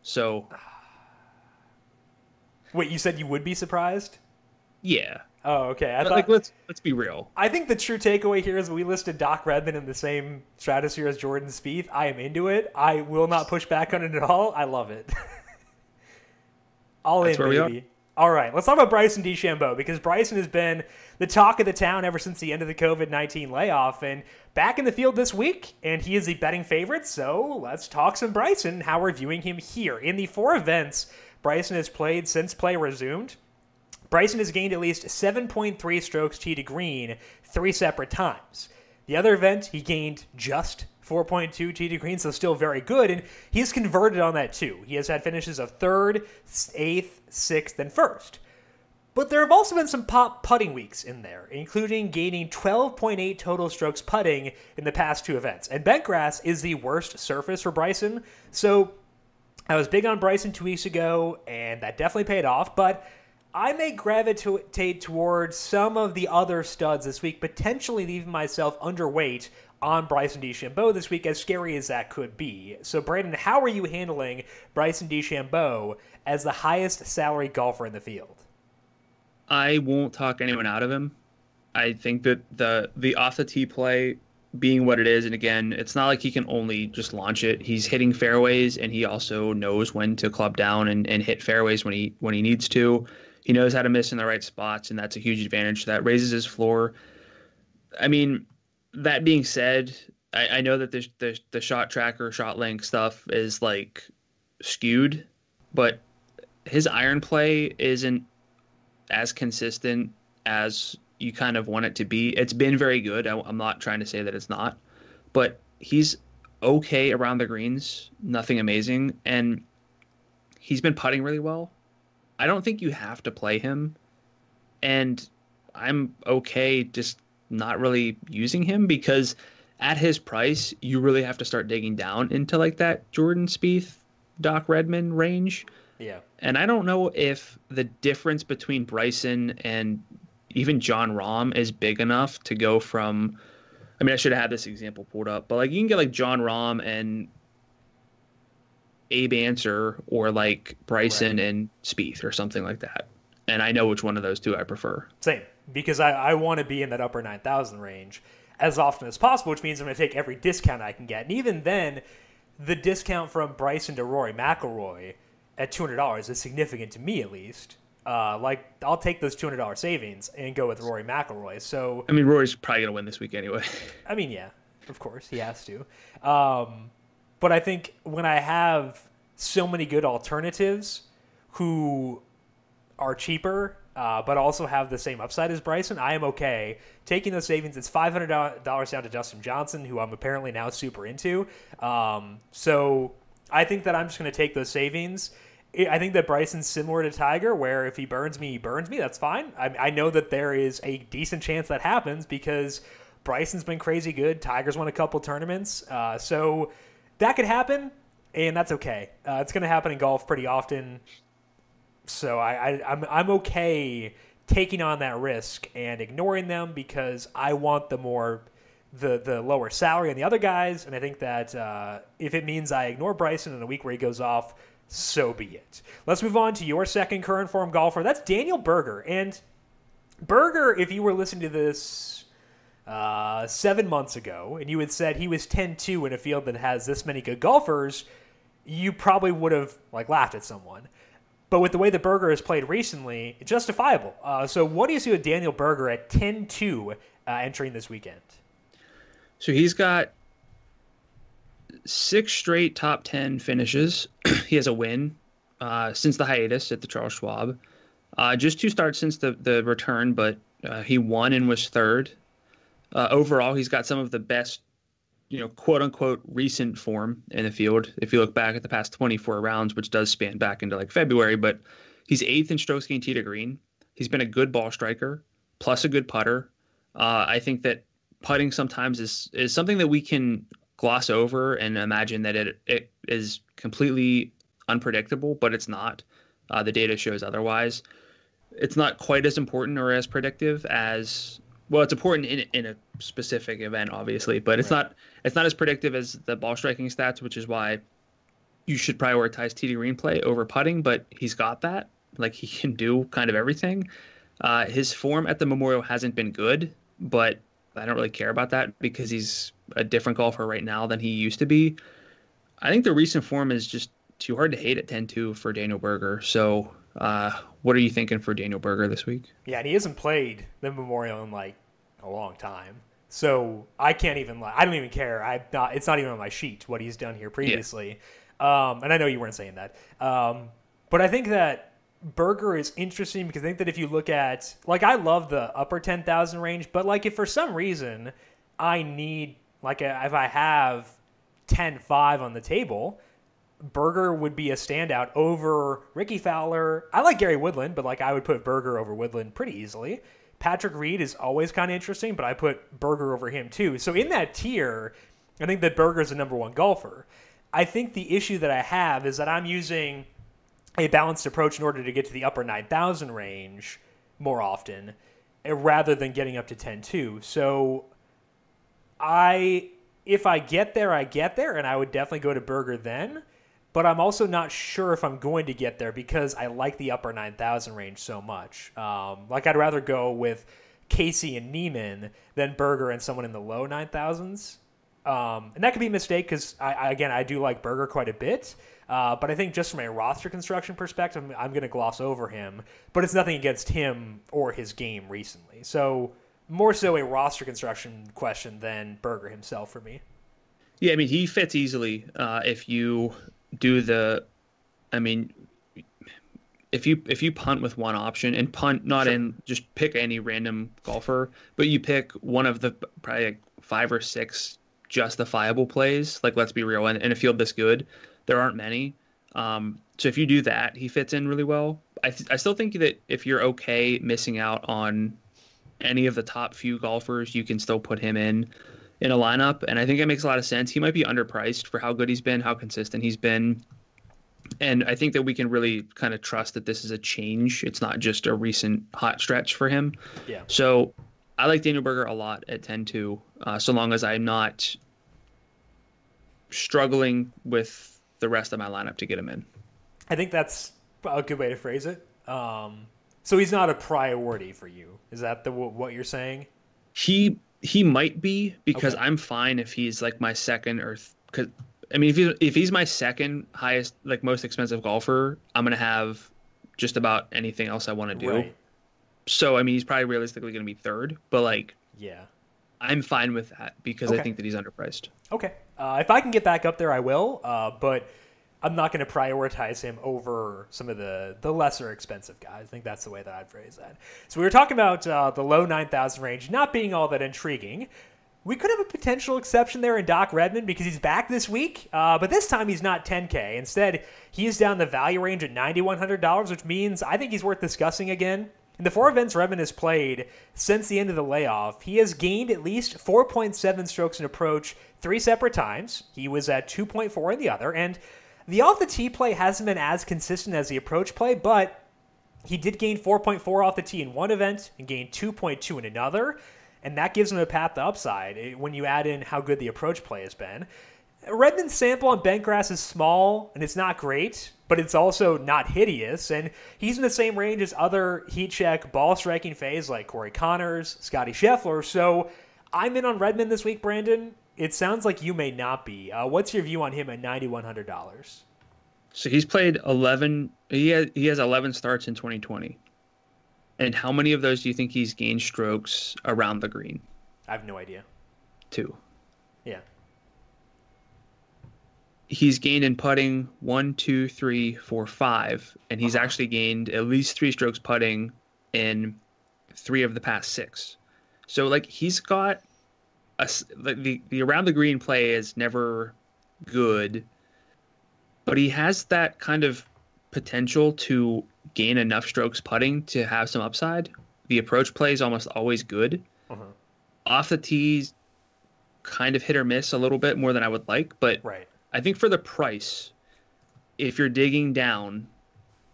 So Wait, you said you would be surprised? Yeah, Oh, okay. I But, thought like let's let's be real. I think the true takeaway here is we listed Doc Redman in the same stratosphere as Jordan Spieth. I am into it. I will not push back on it at all. I love it. all That's in, where we are. baby. All right, let's talk about Bryson DeChambeau because Bryson has been the talk of the town ever since the end of the COVID 19 layoff and back in the field this week, and he is the betting favorite. So let's talk some Bryson, how we're viewing him here. In the four events Bryson has played since play resumed, Bryson has gained at least 7.3 strokes tee to green three separate times. The other event, he gained just 4.2 tee to green, so still very good, and he's converted on that too. He has had finishes of third, eighth, sixth, and first. But there have also been some pop putting weeks in there, including gaining 12.8 total strokes putting in the past two events. And bentgrass is the worst surface for Bryson, so I was big on Bryson two weeks ago, and that definitely paid off. But I may gravitate towards some of the other studs this week, potentially leaving myself underweight on Bryson DeChambeau this week, as scary as that could be. So, Brandon, how are you handling Bryson DeChambeau as the highest salary golfer in the field? I won't talk anyone out of him. I think that the the off the tee play being what it is, and again, it's not like he can only just launch it. He's hitting fairways, and he also knows when to club down and, and hit fairways when he when he needs to. He knows how to miss in the right spots, and that's a huge advantage. That raises his floor. I mean, that being said, I, I know that the, the the shot tracker, shot link stuff is like skewed, but his iron play isn't as consistent as you kind of want it to be. It's been very good. I, I'm not trying to say that it's not, but he's okay around the greens, nothing amazing, and he's been putting really well. I don't think you have to play him, and I'm okay just not really using him because at his price, you really have to start digging down into like that Jordan Spieth, Doc Redman range. Yeah. And I don't know if the difference between Bryson and even Jon Rahm is big enough to go from. I mean, I should have had this example pulled up, but like you can get like Jon Rahm and Abe Ancer or like Bryson and Spieth or something like that. And I know which one of those two I prefer. Same, because I, I want to be in that upper 9,000 range as often as possible, which means I'm going to take every discount I can get. And even then, the discount from Bryson to Rory McIlroy at $200 is significant to me, at least. Uh, like, I'll take those $200 savings and go with Rory McIlroy. So, I mean, Rory's probably gonna win this week anyway. I mean, yeah, of course, he has to. Um, but I think when I have so many good alternatives who are cheaper, uh, but also have the same upside as Bryson, I am okay taking those savings. It's five hundred dollars down to Dustin Johnson, who I'm apparently now super into. Um, so I think that I'm just going to take those savings I think that Bryson's similar to Tiger, where if he burns me, he burns me. That's fine. I, I know that there is a decent chance that happens because Bryson's been crazy good. Tiger's won a couple tournaments, uh, so that could happen, and that's okay. Uh, it's going to happen in golf pretty often, so I, I I'm I'm okay taking on that risk and ignoring them because I want the more the the lower salary on the other guys, and I think that uh, if it means I ignore Bryson in a week where he goes off, so be it. Let's move on to your second current form golfer. That's Daniel Berger, and Berger, if you were listening to this uh, seven months ago and you had said he was 10-2 in a field that has this many good golfers, you probably would have like laughed at someone. But with the way the Berger has played recently, justifiable. Uh, so what do you see with Daniel Berger at 10-2 uh, entering this weekend? So he's got six straight top 10 finishes. he has a win uh, since the hiatus at the Charles Schwab. Uh, just two starts since the, the return, but uh, he won and was third. Uh, overall, he's got some of the best, you know, quote unquote, recent form in the field. If you look back at the past 24 rounds, which does span back into like February, but he's eighth in strokes gained tee to green. He's been a good ball striker, plus a good putter. Uh, I think that putting sometimes is is something that we can gloss over and imagine that it it is completely unpredictable, but it's not. Uh, the data shows otherwise. It's not quite as important or as predictive as well. It's important in in a specific event, obviously, but it's right. not it's not as predictive as the ball striking stats, which is why you should prioritize TD green play over putting. But he's got that. Like he can do kind of everything. Uh, his form at the Memorial hasn't been good, but I don't really care about that because he's a different golfer right now than he used to be. I think the recent form is just too hard to hate at 10-2 for Daniel Berger. So, uh, what are you thinking for Daniel Berger this week? Yeah, and he hasn't played the Memorial in like a long time. So I can't even. I don't even care. I not. It's not even on my sheet what he's done here previously. Yeah. Um, and I know you weren't saying that. Um, but I think that Berger is interesting because I think that if you look at like I love the upper ten thousand range, but like if for some reason I need like a, if I have 10-5 on the table, Berger would be a standout over Rickie Fowler. I like Gary Woodland, but like I would put Berger over Woodland pretty easily. Patrick Reed is always kind of interesting, but I put Berger over him too. So in that tier, I think that Berger is the number one golfer. I think the issue that I have is that I'm using a balanced approach in order to get to the upper 9,000 range more often eh, rather than getting up to 10-2. So I if I get there, I get there, and I would definitely go to Berger then. But I'm also not sure if I'm going to get there because I like the upper 9,000 range so much. Um, like I'd rather go with Casey and Niemann than Berger and someone in the low 9,000s. Um, and that could be a mistake because I, I, again I do like Berger quite a bit. Uh, but I think just from a roster construction perspective, I'm, I'm going to gloss over him. But it's nothing against him or his game recently. So more so a roster construction question than Berger himself for me. Yeah, I mean he fits easily uh, if you do the. I mean, if you if you punt with one option and punt not sure. in just pick any random golfer, but you pick one of the probably like five or six justifiable plays. Like let's be real, in, in a field this good, there aren't many. Um, so if you do that, he fits in really well. I, th- I still think that if you're okay missing out on any of the top few golfers, you can still put him in in a lineup. And I think it makes a lot of sense. He might be underpriced for how good he's been, how consistent he's been. And I think that we can really kind of trust that this is a change. It's not just a recent hot stretch for him. Yeah. So I like Daniel Berger a lot at 10 2, uh, so long as I'm not struggling with the rest of my lineup to get him in. I think that's a good way to phrase it. Um, so he's not a priority for you. Is that the what you're saying? He he might be because okay. I'm fine if he's like my second or because I mean if he, if he's my second highest like most expensive golfer, I'm gonna have just about anything else I want to do. Right. So I mean he's probably realistically gonna be third, but like yeah, I'm fine with that because okay. I think that he's underpriced. Okay. Uh, if I can get back up there, I will. Uh, but I'm not going to prioritize him over some of the the lesser expensive guys. I think that's the way that I'd phrase that. So we were talking about uh, the low 9,000 range not being all that intriguing. we could have a potential exception there in Doc Redman because he's back this week, uh, but this time he's not 10K. Instead, he is down the value range at $9,100, which means I think he's worth discussing again. In the four events Redman has played since the end of the layoff, he has gained at least 4.7 strokes in approach three separate times. He was at 2.4 in the other, and the off the tee play hasn't been as consistent as the approach play, but he did gain 4.4 off the tee in one event and gained 2.2 in another and that gives him a path to upside eh, when you add in how good the approach play has been. Redman's sample on bentgrass is small and it's not great, but it's also not hideous. And he's in the same range as other heat check ball striking phase like Corey Conners, Scotty Scheffler. So I'm in on Redman this week, Brandon. It sounds like you may not be. Uh, what's your view on him at $9,100? So he's played 11. He has, he has 11 starts in 2020. And how many of those do you think he's gained strokes around the green? I have no idea. Two. Yeah. He's gained in putting one, two, three, four, five, and he's uh-huh. actually gained at least three strokes putting in three of the past six. So like he's got a the the around the green play is never good, but he has that kind of potential to gain enough strokes putting to have some upside. The approach play is almost always good. Uh-huh. Off the tees, kind of hit or miss a little bit more than I would like, but right. I think for the price, if you're digging down,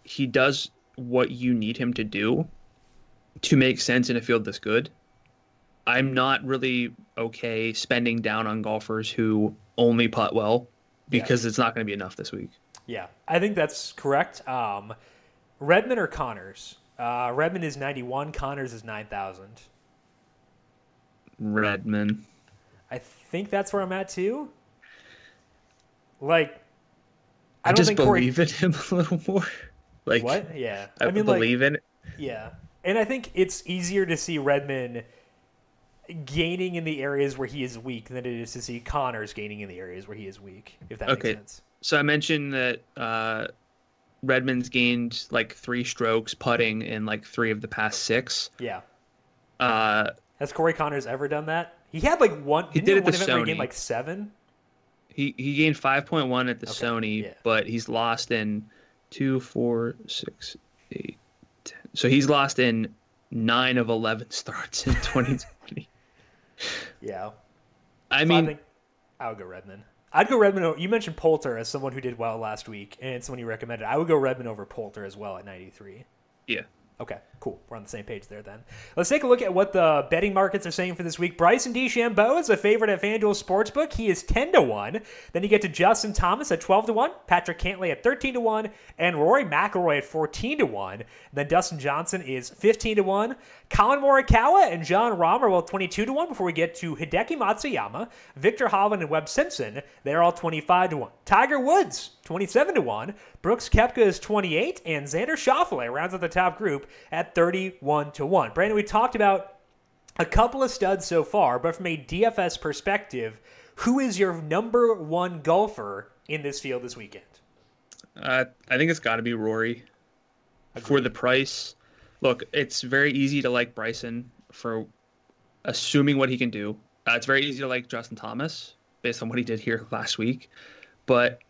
he does what you need him to do to make sense in a field this good. I'm not really okay spending down on golfers who only putt well because yeah. it's not going to be enough this week. Yeah, I think that's correct. Um, Redman or Conners? Uh, Redman is 91, Conners is 9,000. Redman. I think that's where I'm at too. Like, I, I just believe Corey... in him a little more. Like, what? Yeah. I, I mean, believe like, in it. Yeah. And I think it's easier to see Redman gaining in the areas where he is weak than it is to see Conners gaining in the areas where he is weak, if that okay. makes sense. So I mentioned that uh, Redman's gained like three strokes putting in like three of the past six. Yeah. Uh, Has Corey Conners ever done that? He had like one. He did it at the Sony. He gained like seven. He he gained five point one at the okay. Sony, yeah. but he's lost in two, four, six, eight, ten. So he's lost in nine of eleven starts in 2020. Yeah. I so mean, I, think I would go Redman. I'd go Redman. You mentioned Poulter as someone who did well last week, and someone you recommended. I would go Redman over Poulter as well at 93. Yeah. Okay, cool. We're on the same page there then. Let's take a look at what the betting markets are saying for this week. Bryson DeChambeau is a favorite at FanDuel Sportsbook. He is 10 to 1. Then you get to Justin Thomas at 12 to 1, Patrick Cantlay at 13 to 1, and Rory McIlroy at 14 to 1. Then Dustin Johnson is 15 to 1. Collin Morikawa and Jon Rahm are all 22 to 1 before we get to Hideki Matsuyama, Viktor Hovland, and Webb Simpson. They're all 25 to 1. Tiger Woods, 27 to 1. Brooks Koepka is 28, and Xander Schauffele rounds out the top group at 31 to 1. Brandon, we talked about a couple of studs so far, but from a DFS perspective, who is your number one golfer in this field this weekend? Uh, I think it's got to be Rory. Agreed. For the price, look, it's very easy to like Bryson for assuming what he can do. Uh, it's very easy to like Justin Thomas based on what he did here last week. But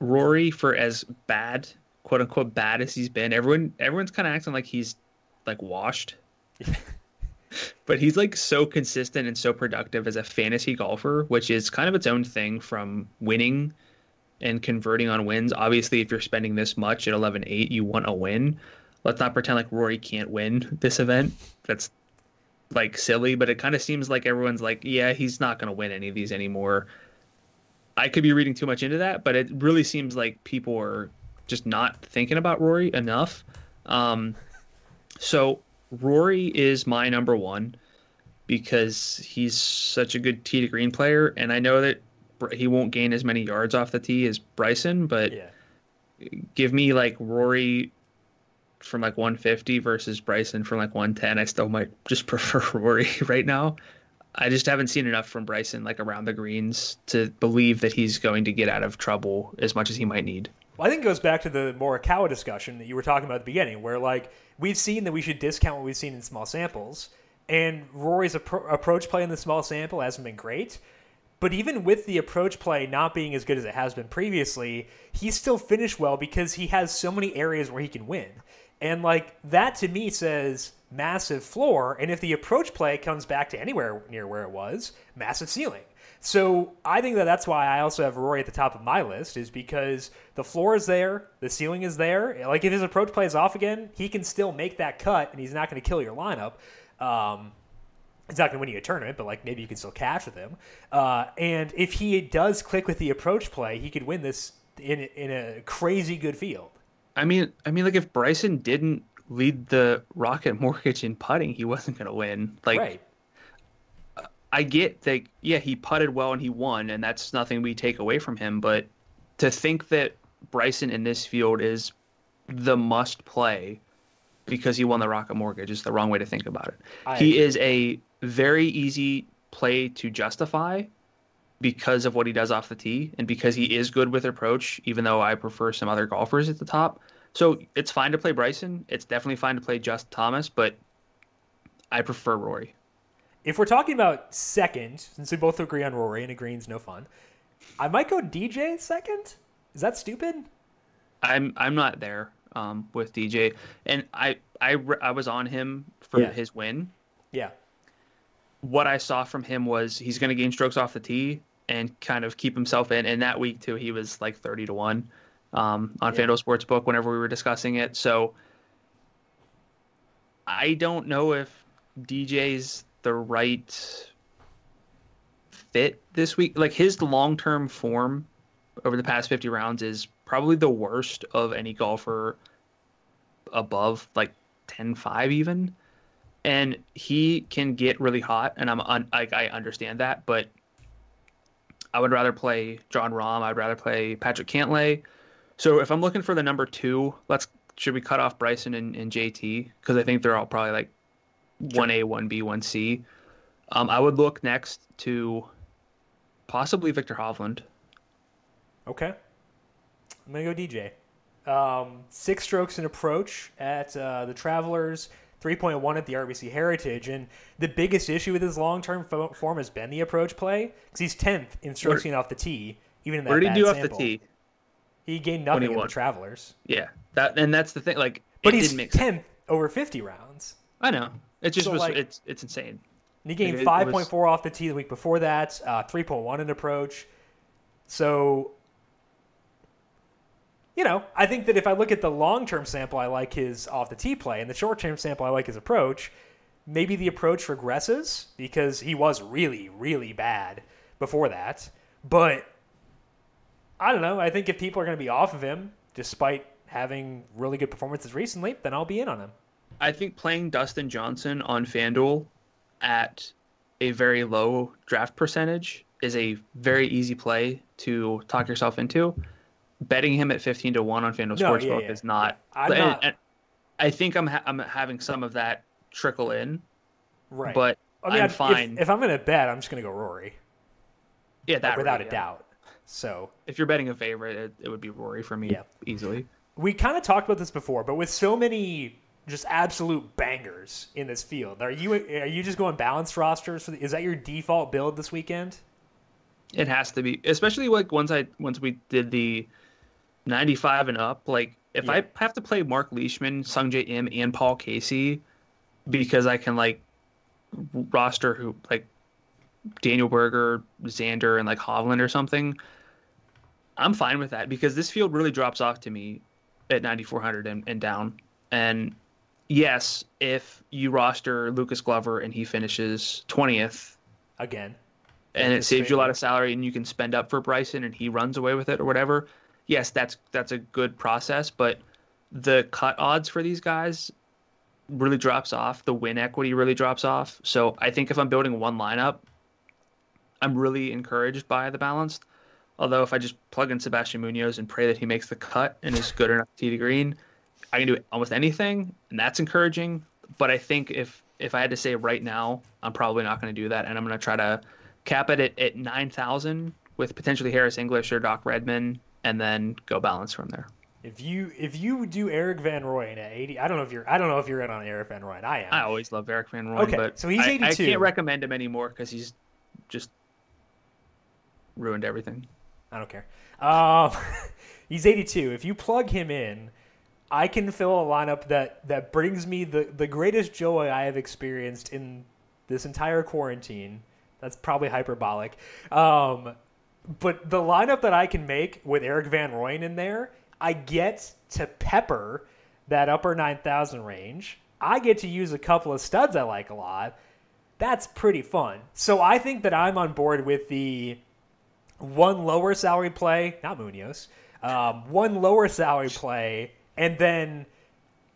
Rory, for as bad, quote unquote, bad as he's been, everyone everyone's kind of acting like he's like washed. but he's like so consistent and so productive as a fantasy golfer, which is kind of its own thing from winning and converting on wins. Obviously, if you're spending this much at 11 8, you want a win let's not pretend like Rory can't win this event. That's like silly, but it kind of seems like everyone's like, yeah, he's not going to win any of these anymore. I could be reading too much into that, but it really seems like people are just not thinking about Rory enough. Um, so Rory is my number one because he's such a good tee to green player, and I know that he won't gain as many yards off the tee as Bryson, but yeah. give me like Rory from like 150 versus Bryson from like 110, I still might just prefer Rory right now. I just haven't seen enough from Bryson like around the greens to believe that he's going to get out of trouble as much as he might need. Well, I think it goes back to the Morikawa discussion that you were talking about at the beginning, where like we've seen that we should discount what we've seen in small samples. And Rory's appro- approach play in the small sample hasn't been great. But even with the approach play not being as good as it has been previously, he still finished well because he has so many areas where he can win. And like that to me says massive floor. And if the approach play comes back to anywhere near where it was, massive ceiling. So I think that that's why I also have Rory at the top of my list is because the floor is there, the ceiling is there. Like if his approach play is off again, he can still make that cut, and he's not going to kill your lineup. Um, He's not going to win you a tournament, but like maybe you can still cash with him. Uh, and if he does click with the approach play, he could win this in in a crazy good field. I mean, I mean, like if Bryson didn't lead the Rocket Mortgage in putting, he wasn't going to win. Like, right. I get that. Yeah, he putted well and he won, and that's nothing we take away from him. But to think that Bryson in this field is the must play because he won the Rocket Mortgage is the wrong way to think about it. I he agree. is a very easy play to justify because of what he does off the tee and because he is good with approach, even though I prefer some other golfers at the top. So it's fine to play Bryson. It's definitely fine to play Just Thomas, but I prefer Rory. If we're talking about second, since we both agree on Rory and agreeing's no fun, I might go DJ second. Is that stupid? I'm I'm not there um, with DJ, and I I I was on him for Yeah. his win. Yeah. What I saw from him was he's going to gain strokes off the tee and kind of keep himself in. And that week too, he was like thirty to one um, on Yeah. FanDuel Sportsbook whenever we were discussing it. So I don't know if DJ's the right fit this week. Like his long term form over the past 50 rounds is probably the worst of any golfer above like 10 5 even. And he can get really hot, and I'm un- like I understand that, but I would rather play Jon Rahm. I'd rather play Patrick Cantlay. So if I'm looking for the number two, let's should we cut off Bryson and, and JT because I think they're all probably like one A, one B, one C. Um, I would look next to possibly Viktor Hovland. Okay. I'm gonna go DJ. Um, six strokes in approach at uh, the Travelers, 3.1 at the RBC Heritage, and the biggest issue with his long-term fo- form has been the approach play because he's 10th in strokes gained off the tee, even in that What did he do off the tee? He gained nothing in the Travelers, Yeah, that and that's the thing. Like, but he's didn't make sense. 10th over 50 rounds. I know. It just So, was. like- it's it's insane. And he gained five point four off the tee the week before that, uh, three point one in approach. So, you know, I think that if I look at the long term sample, I like his off the tee play, and the short term sample, I like his approach. Maybe the approach regresses because he was really, really bad before that. But I don't know. I think if people are going to be off of him, despite having really good performances recently, then I'll be in on him. I think playing Dustin Johnson on FanDuel at a very low draft percentage is a very easy play to talk yourself into. Betting him at 15 to 1 on FanDuel No, Sportsbook yeah, yeah. is not. And- not- and I think I'm ha- I'm having some of that trickle in, Right. but I mean, I'm I'd- fine. If, I'm going to bet, I'm just going to go Rory. yeah, like, that without rate, a yeah. doubt. So If you're betting a favorite, it, it would be Rory for me Yeah. easily. we kind of talked about this before, but with so many just absolute bangers in this field, are you are you just going balanced rosters? For the, is that your default build this weekend? It has to be, especially like once I once we did the 95 and up. Like if Yeah. I have to play Mark Leishman, Sungjae Im, and Paul Casey, because I can like roster who like Daniel Berger, Xander, and like Hovland or something. I'm fine with that because this field really drops off to me at 9400 and, and down. And yes, if you roster Lucas Glover and he finishes 20th, Again, and it saves you a lot of salary and you can spend up for Bryson and he runs away with it or whatever. Yes, that's that's a good process, but the cut odds for these guys really drops off. The win equity really drops off. So I think if I'm building one lineup, I'm really encouraged by the balanced. Although if I just plug in Sebastian Munoz and pray that he makes the cut and is good enough to the green, I can do almost anything, and that's encouraging. But I think if if I had to say right now, I'm probably not going to do that, and I'm going to try to cap it at, at 9,000 with potentially Harris English or Doc Redman, and then go balance from there. If you if you do Erik Van Rooyen at 80, I don't know if you're I don't know if you're in on Erik Van Rooyen. I am. I always love Erik Van Rooyen, Okay, but so he's I- 82. I, can't recommend him anymore because he's just ruined everything. I don't care. Um, he's 82. If you plug him in, I can fill a lineup that that brings me the the greatest joy I have experienced in this entire quarantine. That's probably hyperbolic. Um, but the lineup that I can make with Erik Van Rooyen in there, I get to pepper that upper 9,000 range. I get to use a couple of studs I like a lot. That's pretty fun. So I think that I'm on board with the one lower salary play, not Munoz, um, one lower salary play, and then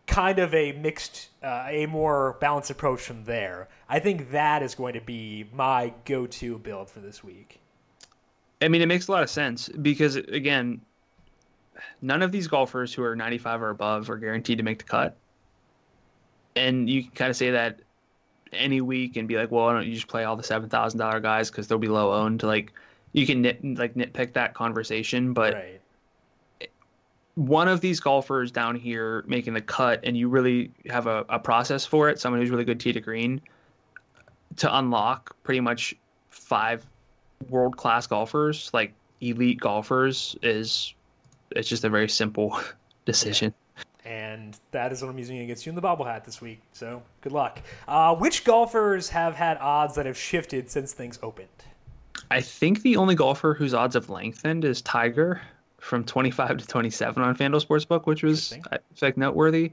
kind of a mixed, uh, a more balanced approach from there. I think that is going to be my go-to build for this week. I mean, it makes a lot of sense because again, none of these golfers who are 95 or above are guaranteed to make the cut. And you can kind of say that any week and be like, well, why don't you just play all the seven thousand dollar guys because they'll be low owned? Like, you can nit, like nitpick that conversation, but right. One of these golfers down here making the cut, and you really have a, a process for it, someone who's really good tee to green, to unlock pretty much five world class golfers, like elite golfers, is it's just a very simple decision. And that is what I'm using against you in the bobble hat this week. So good luck. Uh, which golfers have had odds that have shifted since things opened? I think the only golfer whose odds have lengthened is Tiger from 25 to 27 on FanDuel Sportsbook, which was I like noteworthy.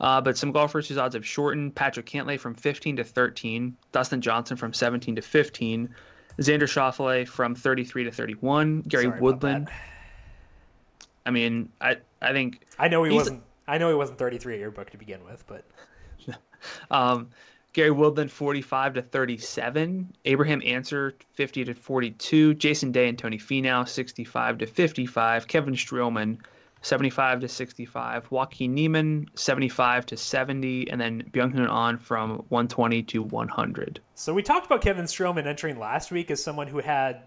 Uh, but some golfers whose odds have shortened: Patrick Cantlay from 15 to 13, Dustin Johnson from 17 to 15, Xander Schauffele from 33 to 31, Gary Sorry Woodland. I mean, I I think I know he wasn't. I know he wasn't 33 at your book to begin with, but Um, Gary Woodland, 45 to 37. Abraham Ancer, 50 to 42. Jason Day and Tony Finau, 65 to 55. Kevin Streelman, 75 to 65. Joaquin Niemann, 75 to 70. And then Byung Hun An from 120 to 100. So we talked about Kevin Streelman entering last week as someone who had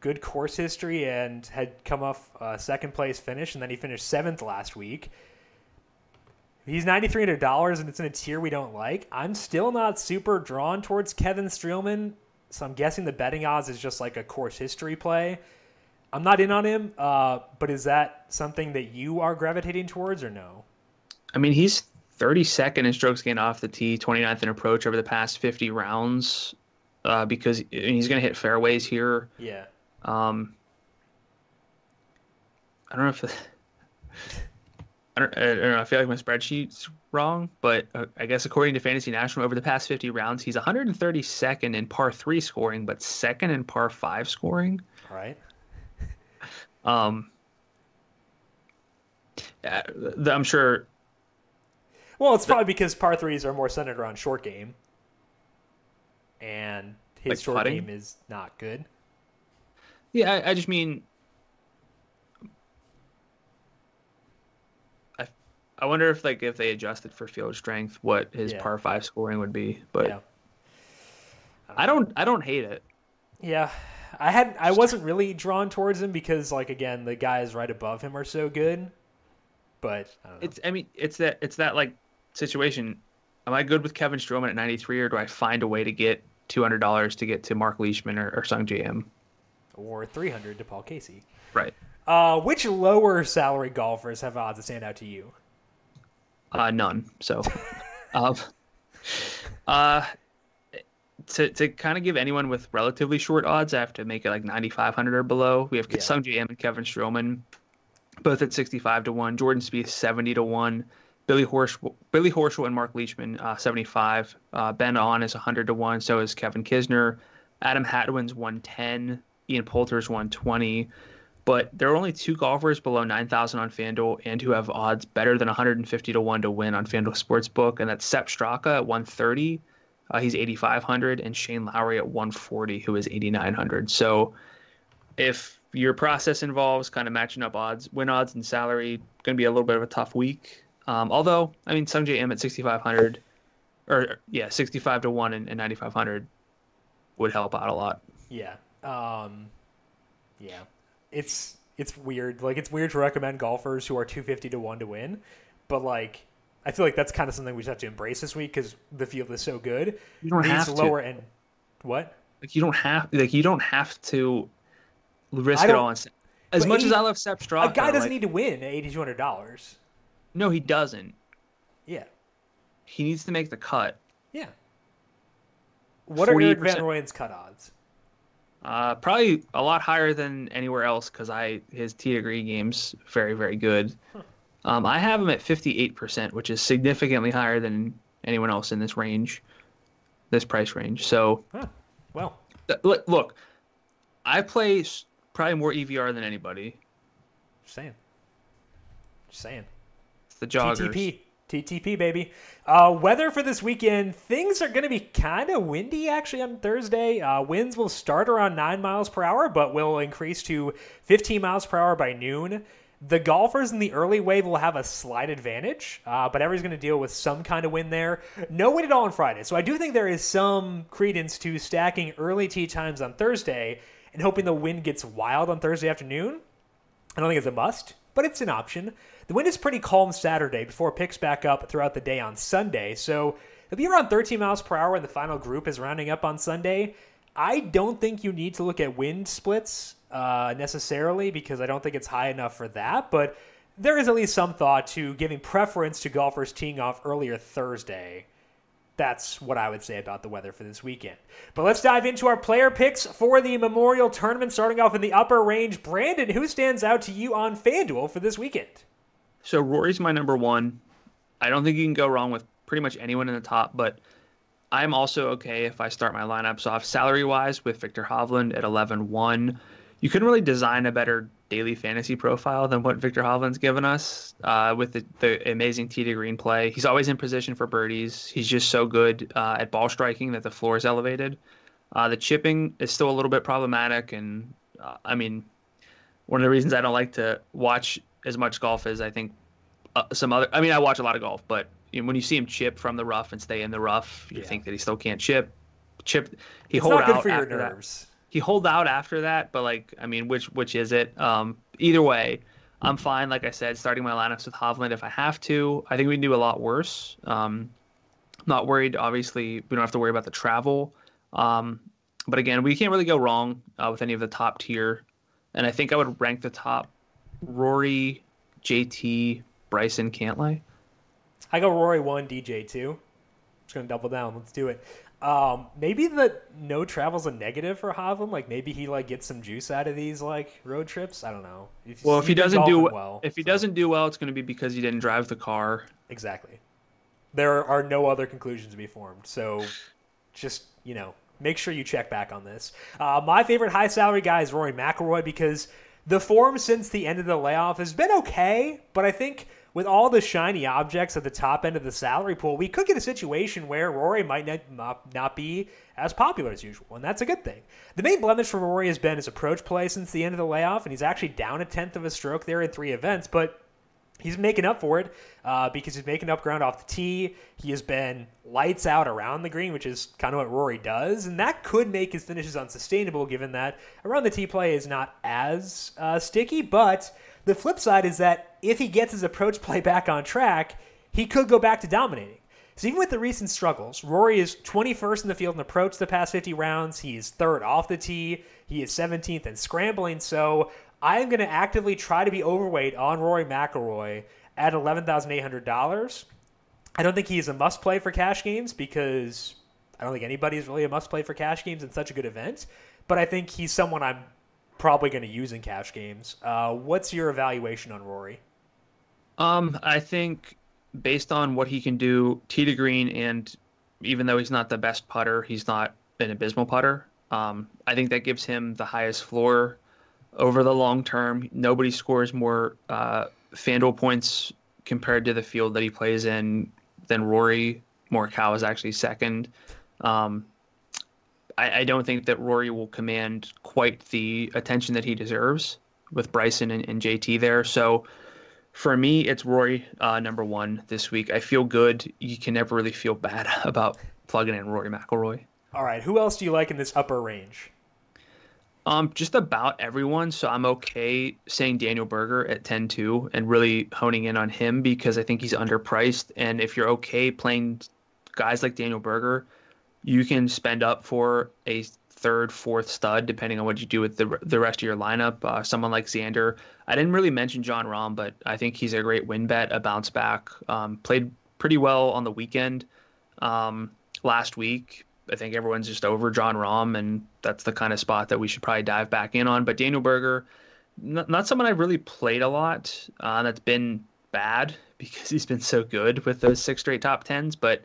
good course history and had come off a second place finish, and then he finished seventh last week. He's ninety three hundred dollars, and it's in a tier we don't like. I'm still not super drawn towards Kevin Streelman, so I'm guessing the betting odds is just like a course history play. I'm not in on him, uh, but is that something that you are gravitating towards, or no? I mean, he's 32nd in strokes gained off the tee, 29th in approach over the past 50 rounds uh, because he's going to hit fairways here. Yeah, Um, I don't know if I don't, I don't know. I feel like my spreadsheet's wrong, but uh, I guess according to Fantasy National, over the past 50 rounds, he's 132nd in par three scoring, but second in par five scoring. all right. Um, yeah, the, I'm sure. Well, it's probably because par threes are more centered around short game, and his Like short putting? game is not good. Yeah, I, I just mean. I wonder if like if they adjusted for field strength, what his Yeah. par five scoring would be. But yeah, I don't I don't hate it. yeah. I had I wasn't really drawn towards him because, like, again, the guys right above him are so good. But I. It's I mean it's that it's that like situation. Am I good with Kevin Streelman at 93, or do I find a way to get two hundred dollars to get to Mark Leishman or, or Sungjae Im? or three hundred to Paul Casey. Right. Uh, which lower salary golfers have odds that stand out to you? Uh, none. So, um, uh, to to kind of give anyone with relatively short odds, I have to make it like 9,500 or below. We have Yeah. Sungjae Im and Kevin Streelman, both at 65 to one. Jordan Spieth 70 to one. Billy Horsch, Billy Horschel and Mark Leishman uh, 75. Uh, Ben An is 100 to one. So is Kevin Kisner. Adam Hadwin's 110. Ian Poulter's 120 but there are only two golfers below 9,000 on FanDuel and who have odds better than 150 to 1 to win on FanDuel Sportsbook, and that's Sepp Straka at 130. Uh, he's 8,500, and Shane Lowry at 140, who is 8,900. So if your process involves kind of matching up odds, win odds, and salary, going to be a little bit of a tough week. Um, although, I mean, Sungjae Im at 6,500, or yeah, 65 to 1 and, and 9,500 would help out a lot. Yeah. Um, yeah. It's it's weird. Like it's weird to recommend golfers who are 250 to 1 to win, but like I feel like that's kind of something we just have to embrace this week cuz the field is so good. You don't These have to. lower end what? Like you don't have like you don't have to risk it all on As much he- as I love Sepp Straka, A guy doesn't like- need to win at $8200. No, he doesn't. Yeah. He needs to make the cut. Yeah. What are Erik Van 48%. Cut odds? Uh, probably a lot higher than anywhere else because I his T degree games very very good. Um, I have him at fifty eight percent, which is significantly higher than anyone else in this range, this price range. So Huh. Well, look, look, I play probably more EVR than anybody. just saying. Just saying. It's the joggers. TTP. TTP, baby. Uh, weather for this weekend, things are going to be kind of windy actually on Thursday. Uh, winds will start around 9 miles per hour, but will increase to 15 miles per hour by noon. The golfers in the early wave will have a slight advantage, uh, but everybody's going to deal with some kind of wind there. No wind at all on Friday. So I do think there is some credence to stacking early tee times on Thursday and hoping the wind gets wild on Thursday afternoon. I don't think it's a must, but it's an option. The wind is pretty calm Saturday before it picks back up throughout the day on Sunday, so it'll be around 13 miles per hour when the final group is rounding up on Sunday. I don't think you need to look at wind splits uh, necessarily because I don't think it's high enough for that, but there is at least some thought to giving preference to golfers teeing off earlier Thursday that's what I would say about the weather for this weekend. But let's dive into our player picks for the Memorial Tournament, starting off in the upper range. Brandon, who stands out to you on FanDuel for this weekend? So Rory's my number one. I don't think you can go wrong with pretty much anyone in the top, but I'm also okay if I start my lineups off salary wise with Viktor Hovland at 11 1. You couldn't really design a better daily fantasy profile than what Viktor Hovland's given us uh, with the, the amazing tee to green play. He's always in position for birdies. He's just so good uh, at ball striking that the floor is elevated. Uh, the chipping is still a little bit problematic, and uh, I mean, one of the reasons I don't like to watch as much golf as I think uh, some other. I mean, I watch a lot of golf, but you know, when you see him chip from the rough and stay in the rough, you Yeah. think that he still can't chip. Chip. He It's hold out for your after that. He hold out after that, but like, I mean, which which is it? Um, either way, I'm fine. Like I said, starting my lineups with Hovland if I have to. I think we can do a lot worse. Um, not worried. Obviously, we don't have to worry about the travel. Um, but again, we can't really go wrong uh, with any of the top tier. And I think I would rank the top Rory, JT, Bryson, Cantlay. I go Rory 1, DJ 2. Just to double down. Let's do it. Um, maybe the no travel's a negative for Hovland. Like maybe he like gets some juice out of these like road trips. I don't know. He's- Well, if he doesn't do well, if he so- doesn't do well, it's going to be because he didn't drive the car. Exactly. There are no other conclusions to be formed. So just, you know, make sure you check back on this. Uh, my favorite high salary guy is Rory McIlroy because the form since the end of the layoff has been okay, but I think with all the shiny objects at the top end of the salary pool, we could get a situation where Rory might not, not, be as popular as usual, and that's a good thing. The main blemish for Rory has been his approach play since the end of the layoff, and he's actually down a tenth of a stroke there in three events, but he's making up for it uh, because he's making up ground off the tee. He has been lights out around the green, which is kind of what Rory does, and that could make his finishes unsustainable given that around the tee play is not as uh, sticky. But the flip side is that if he gets his approach play back on track, he could go back to dominating. So even with the recent struggles, Rory is 21st in the field in approach the past 50 rounds. He is third off the tee. He is 17th in scrambling. So I am going to actively try to be overweight on Rory McIlroy at $11,800. I don't think he is a must play for cash games because I don't think anybody is really a must play for cash games in such a good event. But I think he's someone I'm probably going to use in cash games. Uh, what's your evaluation on Rory? Um, I think based on what he can do, tee to green, and even though he's not the best putter, he's not an abysmal putter. Um, I think that gives him the highest floor over the long term. Nobody scores more uh, Fanduel points compared to the field that he plays in than Rory. Morikawa is actually second. Um, I, I don't think that Rory will command quite the attention that he deserves with Bryson and, and JT there. So for me, it's Rory uh, number one this week. I feel good. You can never really feel bad about plugging in Rory McIlroy. All right, who else do you like in this upper range? Um, just about everyone. So I'm okay saying Daniel Berger at 10-2 and really honing in on him because I think he's underpriced. And if you're okay playing guys like Daniel Berger, you can spend up for a third, fourth stud depending on what you do with the the rest of your lineup. Uh, someone like Xander. I didn't really mention Jon Rahm, but I think he's a great win bet, a bounce back. Um, played pretty well on the weekend um, last week. I think everyone's just over Jon Rahm, and that's the kind of spot that we should probably dive back in on. But Daniel Berger, not, not someone I've really played a lot. Uh, that's been bad because he's been so good with those six straight top tens. But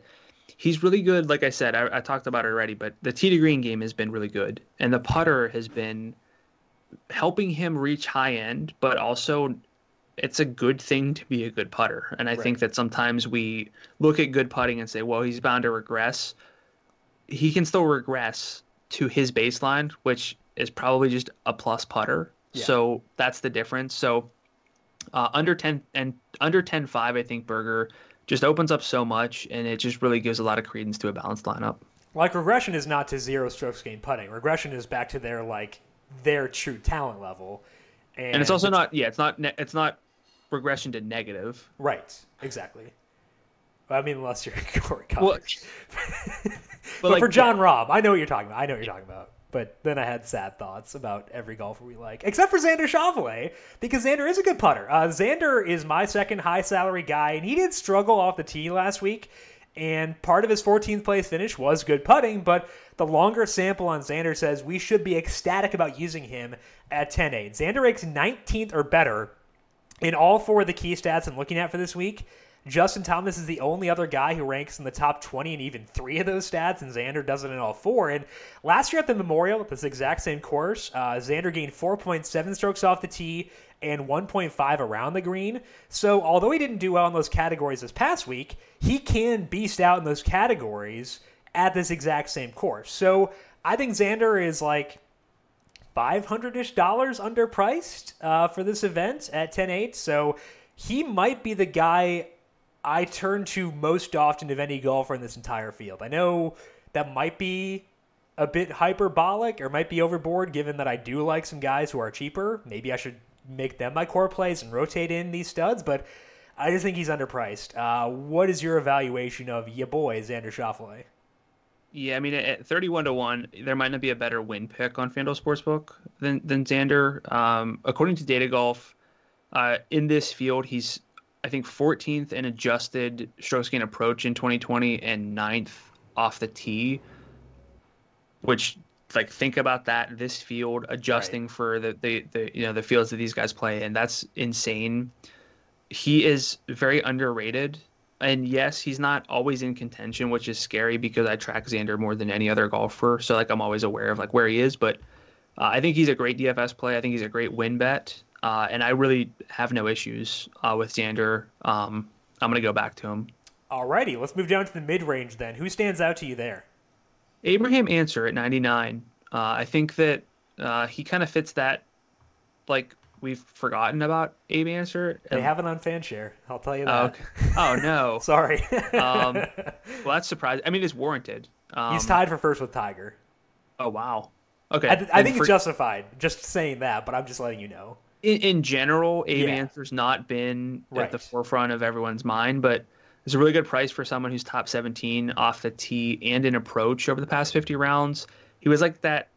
he's really good. Like I said, I, I talked about it already. But the tee to green game has been really good, and the putter has been helping him reach high end, but also it's a good thing to be a good putter. And I right. think that sometimes we look at good putting and say, well, he's bound to regress he can still regress to his baseline, which is probably just a plus putter. Yeah. So that's the difference. So uh, under 10 and under 10 5, I think Berger just opens up so much and it just really gives a lot of credence to a balanced lineup. Like regression is not to zero strokes gained putting. Regression is back to their like their true talent level. And, and it's also not yeah, it's not ne- it's not regression to negative. Right. Exactly. I mean, unless you're Corey Well, but, like, for Jon. Rahm, I know what you're talking about. I know what you're talking about. But then I had sad thoughts about every golfer we like, except for Xander Schauffele, because Xander is a good putter. Uh, Xander is my second high salary guy, and he did struggle off the tee last week. And part of his 14th place finish was good putting, but the longer sample on Xander says we should be ecstatic about using him at 10 8. Xander ranks 19th or better in all four of the key stats I'm looking at for this week. Justin Thomas is the only other guy who ranks in the top 20 in even three of those stats, and Xander does it in all four. And last year at the Memorial, at this exact same course, uh, Xander gained 4.7 strokes off the tee and 1.5 around the green. So although he didn't do well in those categories this past week, he can beast out in those categories at this exact same course. So I think Xander is like 500 ish dollars underpriced uh, for this event at 10 8. So he might be the guy I turn to most often of any golfer in this entire field. I know that might be a bit hyperbolic or might be overboard given that I do like some guys who are cheaper. Maybe I should make them my core plays and rotate in these studs, but I just think he's underpriced. Uh, what is your evaluation of your boy, Xander Schauffele? Yeah, I mean, at 31 to 1, there might not be a better win pick on FanDuel Sportsbook than, than Xander. Um, according to Data Golf, uh, in this field, he's I think 14th in adjusted strokes gain approach in 2020 and 9th off the tee, which like think about that this field adjusting right. for the, the the you know the fields that these guys play and that's insane. He is very underrated. And yes, he's not always in contention, which is scary because I track Xander more than any other golfer. So like I'm always aware of like where he is, but uh, I think he's a great DFS play. I think he's a great win bet. Uh, and I really have no issues uh, with Xander. Um, I'm going to go back to him. Alrighty, let's move down to the mid range then. Who stands out to you there? Abraham Ancer at 99. Uh, I think that uh, he kind of fits that, like, we've forgotten about Abe Ancer. They have it on Fanshare. I'll tell you that. Oh, okay. oh no. Sorry. um, well, that's surprising. I mean, it's warranted. Um, He's tied for first with Tiger. Oh wow. Okay. I, th- I think for... it's justified. Just saying that, but I'm just letting you know in, in general, Abe yeah. Ancer's not been right. at the forefront of everyone's mind, but it's a really good price for someone who's top 17 off the tee and in approach over the past 50 rounds. He was like that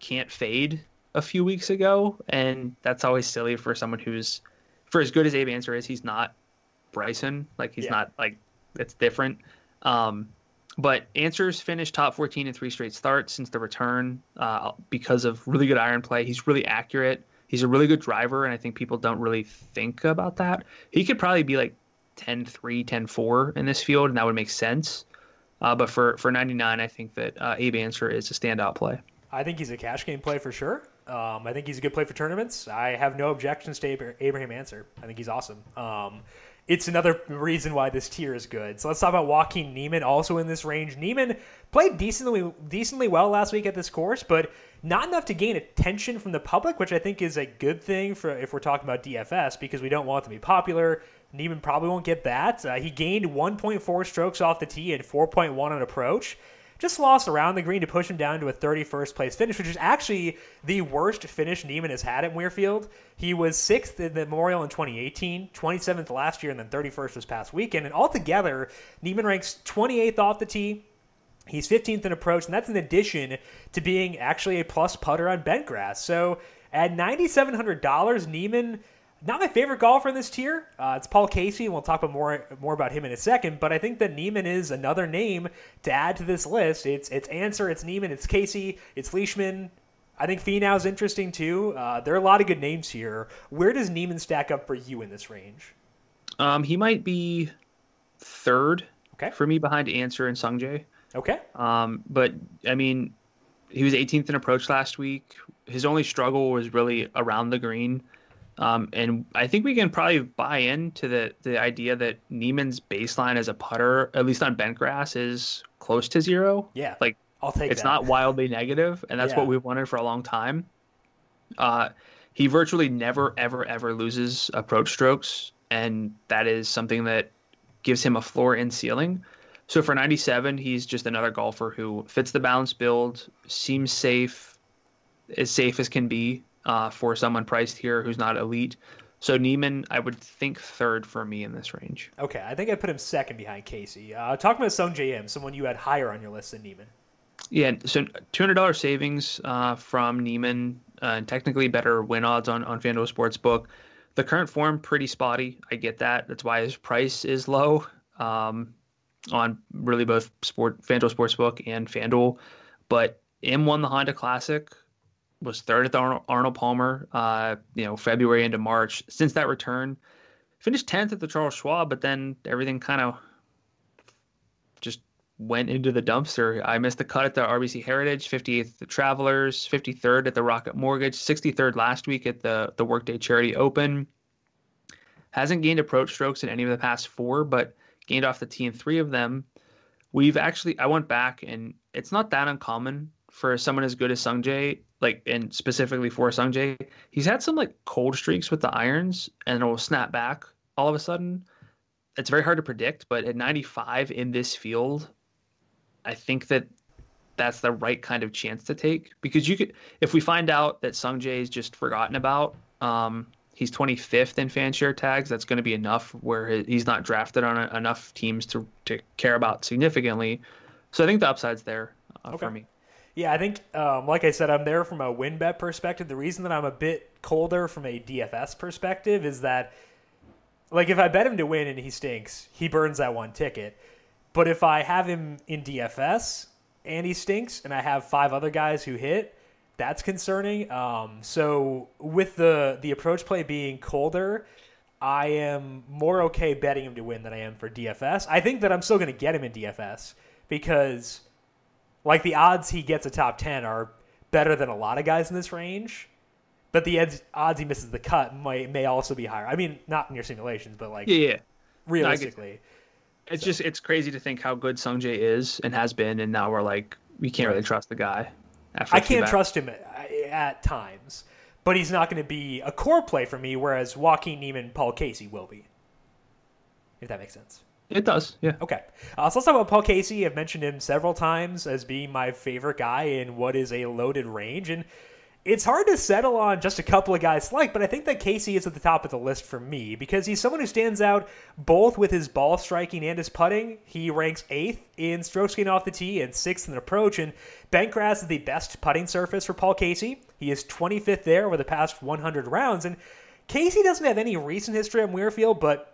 can't fade a few weeks ago, and that's always silly for someone who's, for as good as Abe Ancer is, he's not Bryson. Like he's yeah. not like it's different. Um, but Ancer's finished top 14 in three straight starts since the return uh, because of really good iron play. He's really accurate. He's a really good driver, and I think people don't really think about that. He could probably be like 10 3, 10 4 in this field, and that would make sense. Uh, but for, for 99, I think that uh, Abe Ancer is a standout play. I think he's a cash game play for sure. Um, I think he's a good play for tournaments. I have no objections to Abraham Ancer. I think he's awesome. Um, it's another reason why this tier is good. So let's talk about Joaquin Niemann, also in this range. Niemann played decently decently well last week at this course, but not enough to gain attention from the public, which I think is a good thing for if we're talking about DFS because we don't want to be popular. Niemann probably won't get that. Uh, he gained 1.4 strokes off the tee and 4.1 on approach. just lost around the green to push him down to a 31st place finish, which is actually the worst finish Niemann has had at Muirfield. He was sixth in the Memorial in 2018, 27th last year, and then 31st this past weekend. And altogether, Niemann ranks 28th off the tee. He's 15th in approach, and that's in addition to being actually a plus putter on bent grass. So at $9,700, Niemann not my favorite golfer in this tier. Uh, it's Paul Casey, and we'll talk about more more about him in a second. But I think that Niemann is another name to add to this list. It's it's Ancer, it's Niemann, it's Casey, it's Leishman. I think Finau's interesting too. Uh, there are a lot of good names here. Where does Niemann stack up for you in this range? Um, he might be third okay. for me behind Ancer and Sungjae. Okay. Um, but I mean, he was 18th in approach last week. His only struggle was really around the green. Um, and I think we can probably buy into the the idea that Niemann's baseline as a putter, at least on bent grass, is close to zero. Yeah, like I'll take. It's that. not wildly negative, and that's yeah. what we've wanted for a long time. Uh, he virtually never, ever, ever loses approach strokes, and that is something that gives him a floor and ceiling. So for 97, he's just another golfer who fits the balance build, seems safe, as safe as can be uh, for someone priced here who's not elite. So Niemann, I would think third for me in this range. Okay, I think I put him second behind Casey. Uh, talking about Sungjae Im, someone you had higher on your list than Niemann. Yeah, so two hundred dollars savings uh, from Niemann, uh, and technically better win odds on on FanDuel Sportsbook. The current form pretty spotty. I get that. That's why his price is low um, on really both sport FanDuel Sportsbook and FanDuel. But Im won the Honda Classic was third at the Arnold, Arnold Palmer, uh, you know, February into March. Since that return, finished 10th at the Charles Schwab, but then everything kind of just went into the dumpster. I missed the cut at the RBC Heritage, 58th at the Travelers, 53rd at the Rocket Mortgage, 63rd last week at the, the Workday Charity Open. Hasn't gained approach strokes in any of the past four, but gained off the tee in three of them. We've actually, I went back and it's not that uncommon for someone as good as Sungjae, like and specifically for Sungjae, he's had some like cold streaks with the irons and it will snap back all of a sudden. It's very hard to predict, but at 95 in this field, I think that that's the right kind of chance to take because you could if we find out that Sungjae is just forgotten about, um, he's 25th in fan share tags. That's going to be enough where he's not drafted on a, enough teams to to care about significantly. So I think the upside's there uh, okay. for me. Yeah, I think, um, like I said, I'm there from a win bet perspective. The reason that I'm a bit colder from a DFS perspective is that, like, if I bet him to win and he stinks, he burns that one ticket. But if I have him in DFS and he stinks, and I have five other guys who hit, that's concerning. Um, so with the the approach play being colder, I am more okay betting him to win than I am for DFS. I think that I'm still going to get him in DFS because like the odds he gets a top 10 are better than a lot of guys in this range. But the odds he misses the cut may, may also be higher. I mean, not in your simulations, but like yeah, yeah. realistically. No, it's so. just it's crazy to think how good Sungjae is and has been, and now we're like we can't really trust the guy. I can't trust him at, at times, but he's not going to be a core play for me. Whereas Joaquin Niemann, Paul Casey will be. If that makes sense. It does, yeah. Okay. Uh, so let's talk about Paul Casey. I've mentioned him several times as being my favorite guy in what is a loaded range. And it's hard to settle on just a couple of guys like, but I think that Casey is at the top of the list for me because he's someone who stands out both with his ball striking and his putting. He ranks eighth in strokes gained off the tee and sixth in approach. And Bentgrass is the best putting surface for Paul Casey. He is 25th there over the past 100 rounds. And Casey doesn't have any recent history on Muirfield, but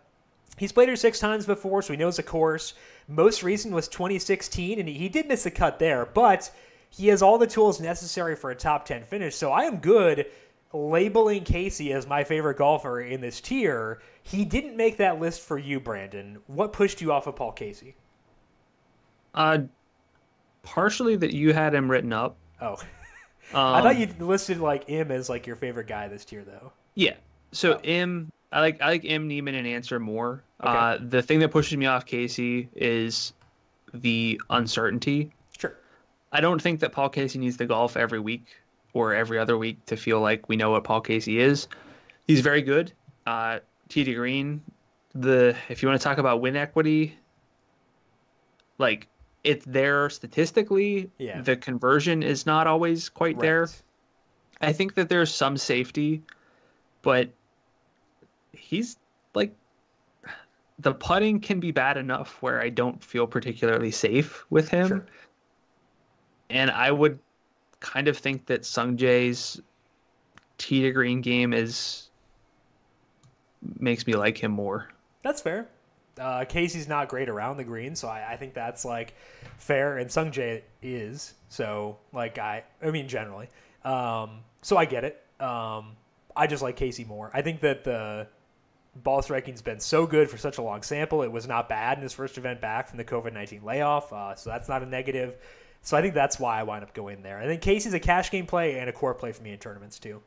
He's played her six times before, so he knows the course. Most recent was 2016, and he did miss a cut there, but he has all the tools necessary for a top 10 finish. So I am good labeling Casey as my favorite golfer in this tier. He didn't make that list for you, Brandon. What pushed you off of Paul Casey? Uh, partially that you had him written up. Oh, um, I thought you listed like him as like your favorite guy this tier, though. Yeah. So oh. M, I like I like M Niemann and Ancer more. Okay. Uh, the thing that pushes me off Casey is the uncertainty. I don't think that Paul Casey needs to golf every week or every other week to feel like we know what Paul Casey is. He's very good. Uh, tee to green. The if you want to talk about win equity, like it's there statistically. Yeah. The conversion is not always quite Right. there. I think that there's some safety, but he's like the putting can be bad enough where I don't feel particularly safe with him. Sure. And I would kind of think that Sungjae's tee to green game is makes me like him more. That's fair. Uh, Casey's not great around the green, so I, I think that's like fair, and Sung Jae is. So like I, I mean generally. Um, so I get it. Um, I just like Casey more. I think that the ball striking's been so good for such a long sample. It was not bad in his first event back from the COVID nineteen layoff, uh, so that's not a negative. So I think that's why I wind up going there. I think Casey's a cash game play and a core play for me in tournaments too.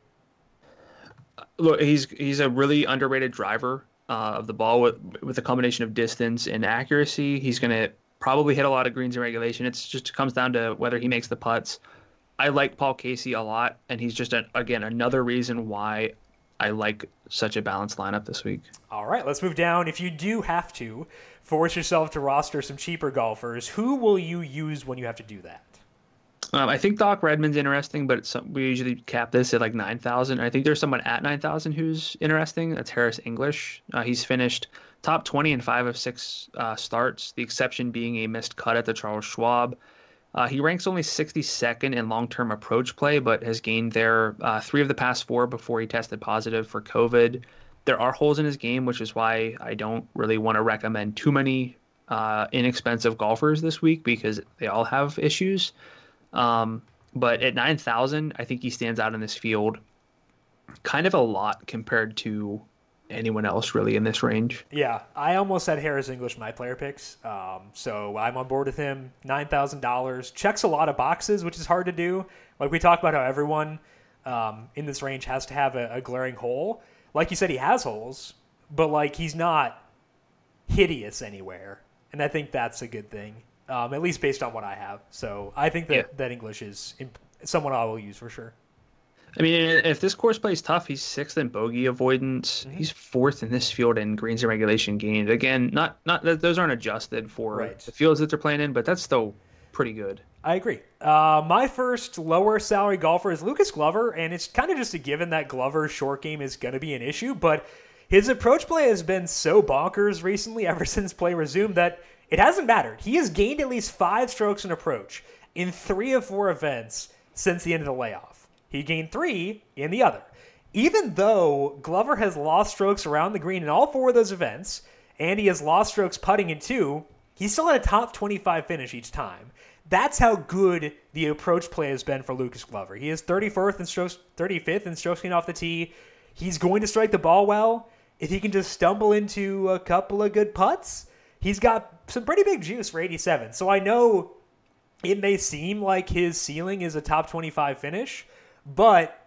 Look, he's he's a really underrated driver uh, of the ball with with a combination of distance and accuracy. He's going to probably hit a lot of greens in regulation. It's just comes down to whether he makes the putts. I like Paul Casey a lot, and he's just again another reason why I like such a balanced lineup this week. All right, let's move down. If you do have to force yourself to roster some cheaper golfers, who will you use when you have to do that? Um, I think Doc Redman's interesting, but it's, we usually cap this at like nine thousand. I think there's someone at nine thousand who's interesting. That's Harris English. Uh, he's finished top twenty in five of six uh, starts. The exception being a missed cut at the Charles Schwab. Uh, he ranks only 62nd in long-term approach play, but has gained there uh, three of the past four before he tested positive for COVID. There are holes in his game, which is why I don't really want to recommend too many uh, inexpensive golfers this week because they all have issues. Um, but at 9,000, I think he stands out in this field kind of a lot compared to anyone else really in this range. Yeah, I almost had Harris English my player picks, um, so I'm on board with him. Nine thousand dollars checks a lot of boxes, which is hard to do. Like we talked about how everyone um, in this range has to have a, a glaring hole. Like you said, he has holes, but like he's not hideous anywhere, and I think that's a good thing. Um, at least based on what I have. So I think that Yeah. that English is imp- someone I will use for sure. I mean, if this course plays tough, he's sixth in bogey avoidance. Mm-hmm. He's fourth in this field in greens and regulation gained. Again, not not that those aren't adjusted for Right. the fields that they're playing in, but that's still pretty good. I agree. Uh, my first lower salary golfer is Lucas Glover, and it's kind of just a given that Glover's short game is going to be an issue, but his approach play has been so bonkers recently, ever since play resumed, that it hasn't mattered. He has gained at least five strokes in approach in three of four events since the end of the layoff. He gained three in the other. Even though Glover has lost strokes around the green in all four of those events, and he has lost strokes putting in two, he's still at a top 25 finish each time. That's how good the approach play has been for Lucas Glover. He is 31st in strokes, 35th in strokes gained off the tee. He's going to strike the ball well. If he can just stumble into a couple of good putts, he's got some pretty big juice for 87. So I know it may seem like his ceiling is a top 25 finish, but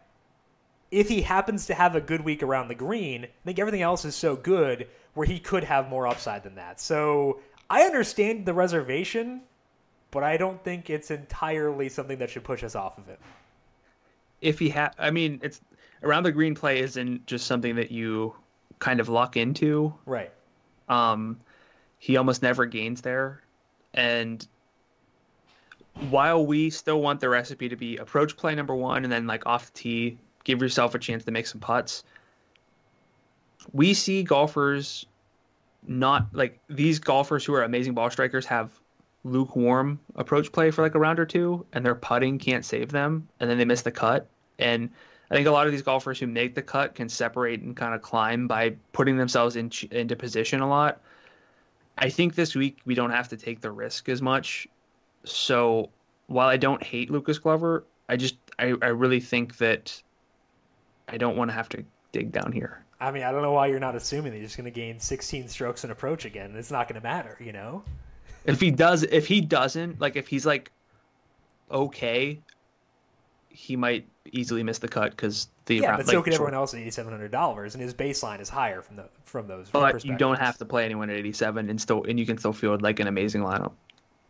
if he happens to have a good week around the green, I think everything else is so good where he could have more upside than that. So I understand the reservation, but I don't think it's entirely something that should push us off of it. If he ha I mean, it's around the green play isn't just something that you kind of luck into. Right. Um, he almost never gains there, and while we still want the recipe to be approach play number one, and then like off the tee, give yourself a chance to make some putts. We see golfers not like these golfers who are amazing ball strikers have lukewarm approach play for like a round or two, and their putting can't save them, and then they miss the cut. And I think a lot of these golfers who make the cut can separate and kind of climb by putting themselves in, into position a lot. I think this week we don't have to take the risk as much. So while I don't hate Lucas Glover, I just I, I really think that I don't want to have to dig down here. I mean, I don't know why you're not assuming that he's just going to gain 16 strokes in approach again. It's not going to matter, you know? If he does if he doesn't, like if he's like okay, he might easily miss the cut because the Yeah, round- but so like, could everyone else at $8,700, and his baseline is higher from the from those. But you don't have to play anyone at 87 and still and you can still field like an amazing lineup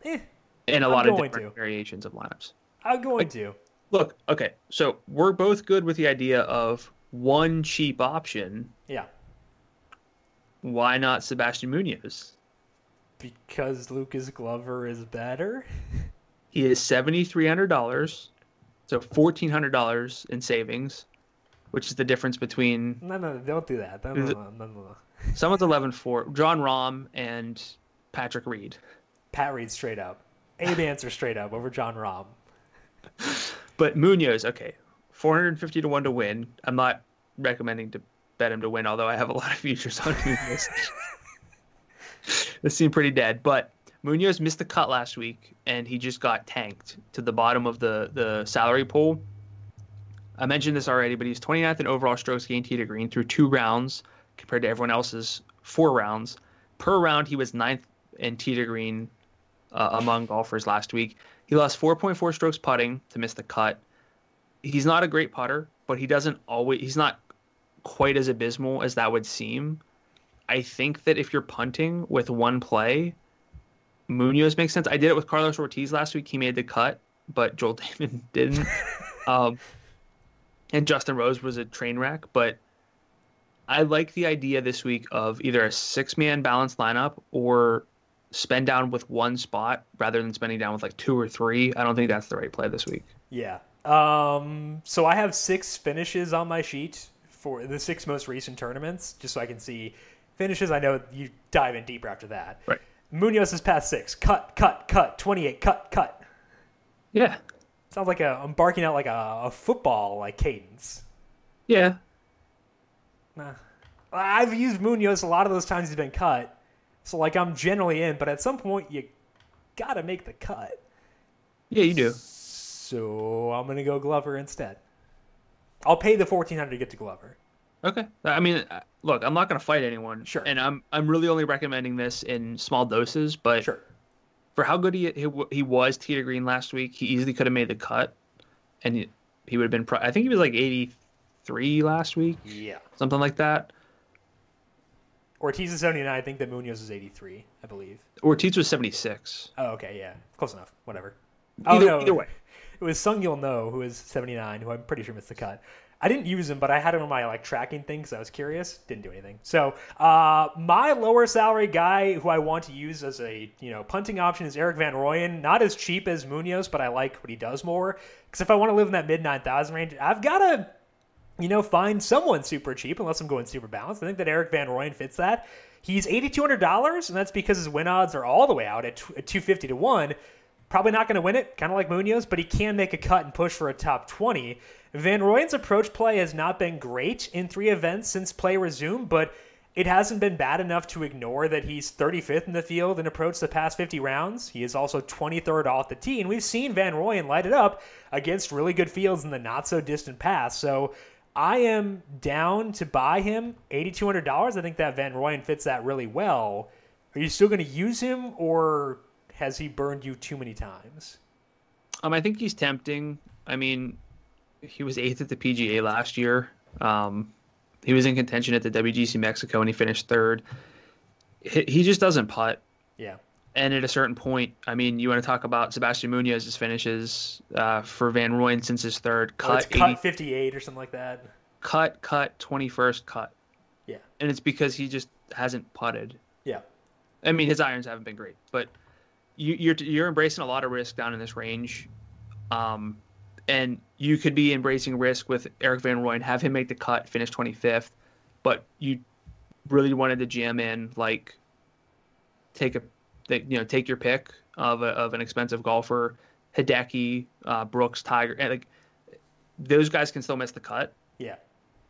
Eh, and a I'm lot of different to. variations of lineups. I'm going to. Look, okay, so we're both good with the idea of one cheap option. Yeah. Why not Sebastian Munoz? Because Lucas Glover is better? He is $7,300, so $1,400 in savings, which is the difference between No, no, don't do that. No, no, no, no, no, someone's 11 4, Jon Rahm and Patrick Reed. Pat Reed straight up. Abe Ancer straight up over Jon Rahm. But Munoz, okay, 450 to 1 to win. I'm not recommending to bet him to win, although I have a lot of futures on Munoz. this seemed pretty dead, but Munoz missed the cut last week, and he just got tanked to the bottom of the, the salary pool. I mentioned this already, but he's 29th in overall strokes gained tee to green through two rounds compared to everyone else's four rounds. Per round, he was ninth in tee to green uh, among golfers last week. He lost 4.4 strokes putting to miss the cut. He's not a great putter, but he doesn't always. He's not quite as abysmal as that would seem. I think that if you're punting with one play, Munoz makes sense. I did it with Carlos Ortiz last week. He made the cut, but Joel Dahmen didn't. um, and Justin Rose was a train wreck, but I like the idea this week of either a six man balanced lineup or spend down with one spot rather than spending down with like two or three. I don't think that's the right play this week. Yeah. Um, so I have six finishes on my sheet for the six most recent tournaments, just so I can see finishes. I know you dive in deeper after that. Right. Munoz is past six. Cut, cut, cut. 28. Cut, cut. Yeah. Sounds like a, I'm barking out like a, a football like cadence. Yeah. Nah. I've used Munoz a lot of those times he's been cut. So like I'm generally in, but at some point you gotta make the cut. Yeah, you do. So I'm gonna go Glover instead. I'll pay the fourteen hundred to get to Glover. Okay. I mean, uh, look, I'm not going to fight anyone. Sure. And I'm I'm really only recommending this in small doses, but Sure. for how good he he, he was tee to green last week, he easily could have made the cut, and he, he would have been. Pro- I think he was like 83 last week, Yeah. something like that. Ortiz is seventy nine. I think that Munoz is eighty three. I believe. Ortiz was 76. Oh, okay, yeah, close enough. Whatever. Either, oh no, either way. it was Seung-Yul Noh who is seventy nine, who I'm pretty sure missed the cut. I didn't use him, but I had him on my like tracking thing because I was curious. Didn't do anything. So uh, my lower salary guy who I want to use as a you know punting option is Erik Van Rooyen. Not as cheap as Munoz, but I like what he does more. Because if I want to live in that mid nine thousand range, I've got to you know, find someone super cheap unless I'm going super balanced. I think that Erik Van Rooyen fits that. He's $8,200, and that's because his win odds are all the way out at, at 250 to 1. Probably not going to win it, kind of like Munoz, but he can make a cut and push for a top 20. Van Rooyen's approach play has not been great in three events since play resumed, but it hasn't been bad enough to ignore that he's 35th in the field and approached the past 50 rounds. He is also 23rd off the tee, and we've seen Van Rooyen light it up against really good fields in the not so distant past. So I am down to buy him $8,200. I think that Van Rooyen fits that really well. Are you still going to use him, or has he burned you too many times? Um, I think he's tempting. I mean, he was eighth at the PGA last year. Um, he was in contention at the WGC Mexico and he finished third. He, he just doesn't putt. Yeah. And at a certain point, I mean, you want to talk about Sebastian Munoz's finishes uh, for Van Rooyen since his third Oh, cut, it's cut 80 58 or something like that. cut, cut, twenty first cut, Yeah. and it's because he just hasn't putted. Yeah. I mean, his irons haven't been great, but you, you're you're embracing a lot of risk down in this range, um, and you could be embracing risk with Erik Van Rooyen, have him make the cut, finish 25th, but you really wanted to jam in like take a that you know take your pick of a, of an expensive golfer, Hideki, uh, Brooks, Tiger, and like those guys can still miss the cut. Yeah.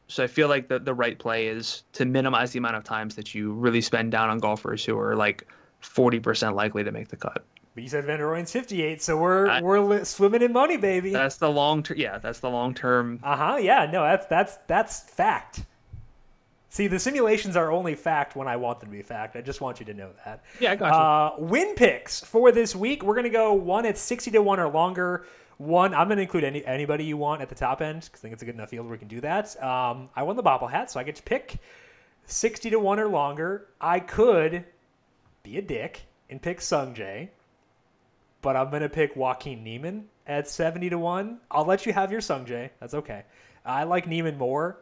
So I feel like the the right play is to minimize the amount of times that you really spend down on golfers who are like forty percent likely to make the cut. But you said Van Rooyen's 58, so we're I- we're swimming in money, baby. That's the long term. Yeah, that's the long term. Uh huh. Yeah. No, that's that's that's fact. See, the simulations are only fact when I want them to be fact. I just want you to know that. Yeah, I got you. Uh, win picks for this week. We're gonna go one at sixty to one or longer. One, I'm gonna include any anybody you want at the top end because I think it's a good enough field where we can do that. Um, I won the bobble hat, so I get to pick sixty to one or longer. I could be a dick and pick Sungjae, but I'm gonna pick Joaquin Niemann at seventy to one. I'll let you have your Sungjae. That's okay. I like Niemann more.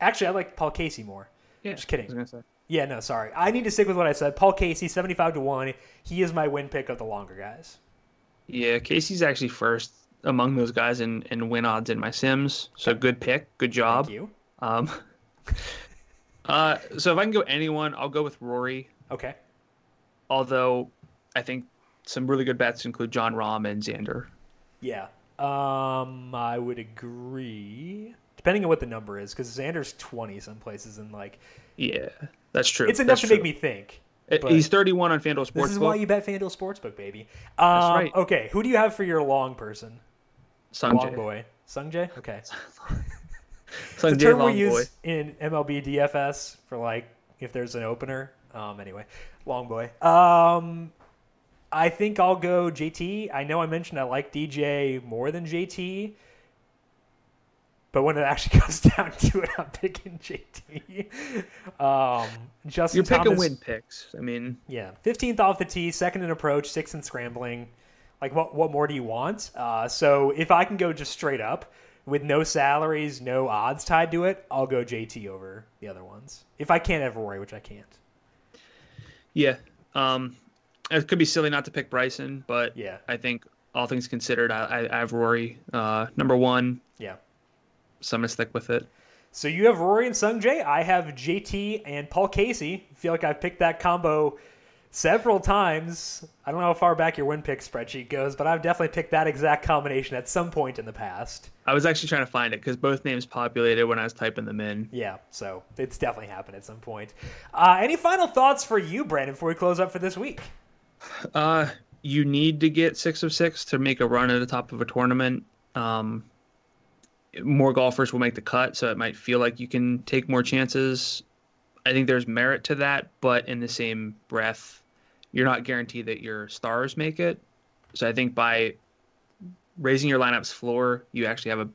Actually, I like Paul Casey more. yeah, just kidding. I was gonna say. Yeah, no, sorry. I need to stick with what I said. Paul Casey, 75 to 1. He is my win pick of the longer guys. Yeah, Casey's actually first among those guys in, in win odds in my Sims. So good pick. Good job. Thank you. Um, uh, so if I can go anyone, I'll go with Rory. Okay. Although I think some really good bets include Jon Rahm and Xander. Yeah. Um, I would agree. Depending on what the number is, because Xander's 20 some places, and like, Yeah, that's true. it's enough That's to true. make me think. Uh, He's 31 on FanDuel Sportsbook. This is why you bet FanDuel Sportsbook, baby. Um, right. Okay, who do you have for your long person? Long Sanjay. boy. Sungjae? Okay. A Sanjay term we use Boy. in MLB DFS for like if there's an opener. Um, anyway, long boy. Um, I think I'll go JT. I know I mentioned I like DJ more than JT, but when it actually comes down to it, I'm picking JT. Um, Justin You're picking Thomas, win picks. I mean, yeah, 15th off the tee, second in approach, sixth in scrambling. Like, what what more do you want? Uh, so if I can go just straight up with no salaries, no odds tied to it, I'll go JT over the other ones. If I can't have Rory, which I can't. yeah. Um, it could be silly not to pick Bryson, but Yeah. I think all things considered, I, I, I have Rory uh, number one. Yeah. So I'm gonna stick with it. So you have Rory and Sungjae. I have JT and Paul Casey. I feel like I've picked that combo several times. I don't know how far back your win pick spreadsheet goes, but I've definitely picked that exact combination at some point in the past. I was actually trying to find it because both names populated when I was typing them in. Yeah, so it's definitely happened at some point. Uh, any final thoughts for you, Brandon, before we close up for this week? Uh, you need to get six of six to make a run at the top of a tournament. Um, more golfers will make the cut, so it might feel like you can take more chances. I think there's merit to that, but in the same breath, you're not guaranteed that your stars make it. So I think by raising your lineup's floor, you actually have a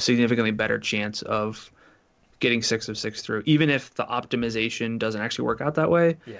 significantly better chance of getting six of six through, even if the optimization doesn't actually work out that way. Yeah.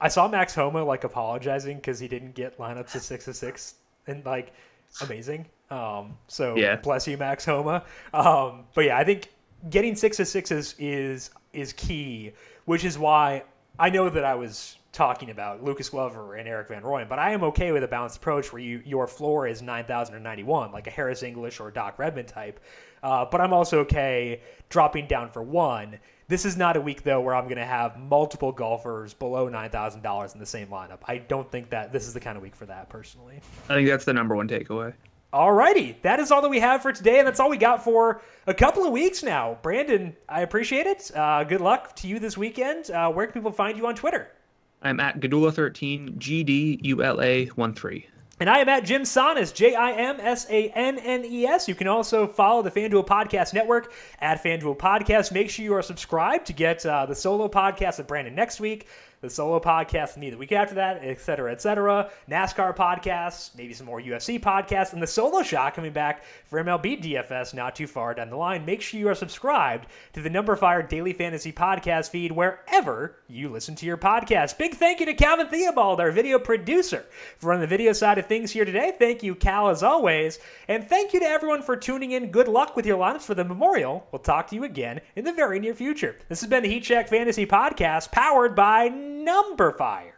I saw Max Homa like apologizing because he didn't get lineups of six of six, and like amazing. Um, so Yeah. bless you, Max Homa. Um, but yeah, I think getting six of sixes is is is key, which is why I know that I was talking about Lucas Glover and Erik Van Rooyen, but I am okay with a balanced approach where you your floor is nine thousand or ninety one, like a Harris English or Doc Redman type. Uh, but I'm also okay dropping down for one. This is not a week though where I'm going to have multiple golfers below nine thousand dollars in the same lineup. I don't think that this is the kind of week for that personally. I think that's the number one takeaway. Alrighty, that is all that we have for today, and that's all we got for a couple of weeks now. Brandon, I appreciate it. Uh, good luck to you this weekend. Uh, where can people find you on Twitter? I'm at Gdula13, G D U L A 1 3. And I am at Jim Sannes, J I M S A N N E S. You can also follow the FanDuel Podcast Network at FanDuel Podcast. Make sure you are subscribed to get uh, the solo podcast with Brandon next week, the solo podcast the week after that, et cetera, et cetera. NASCAR podcasts, maybe some more UFC podcasts, and the solo shot coming back for MLB DFS not too far down the line. Make sure you are subscribed to the numberFire Daily Fantasy Podcast feed wherever you listen to your podcast. Big thank you to Calvin Theobald, our video producer, for running the video side of things here today. Thank you, Cal, as always. And thank you to everyone for tuning in. Good luck with your lineups for the Memorial. We'll talk to you again in the very near future. This has been the Heat Check Fantasy Podcast, powered by Number Fire.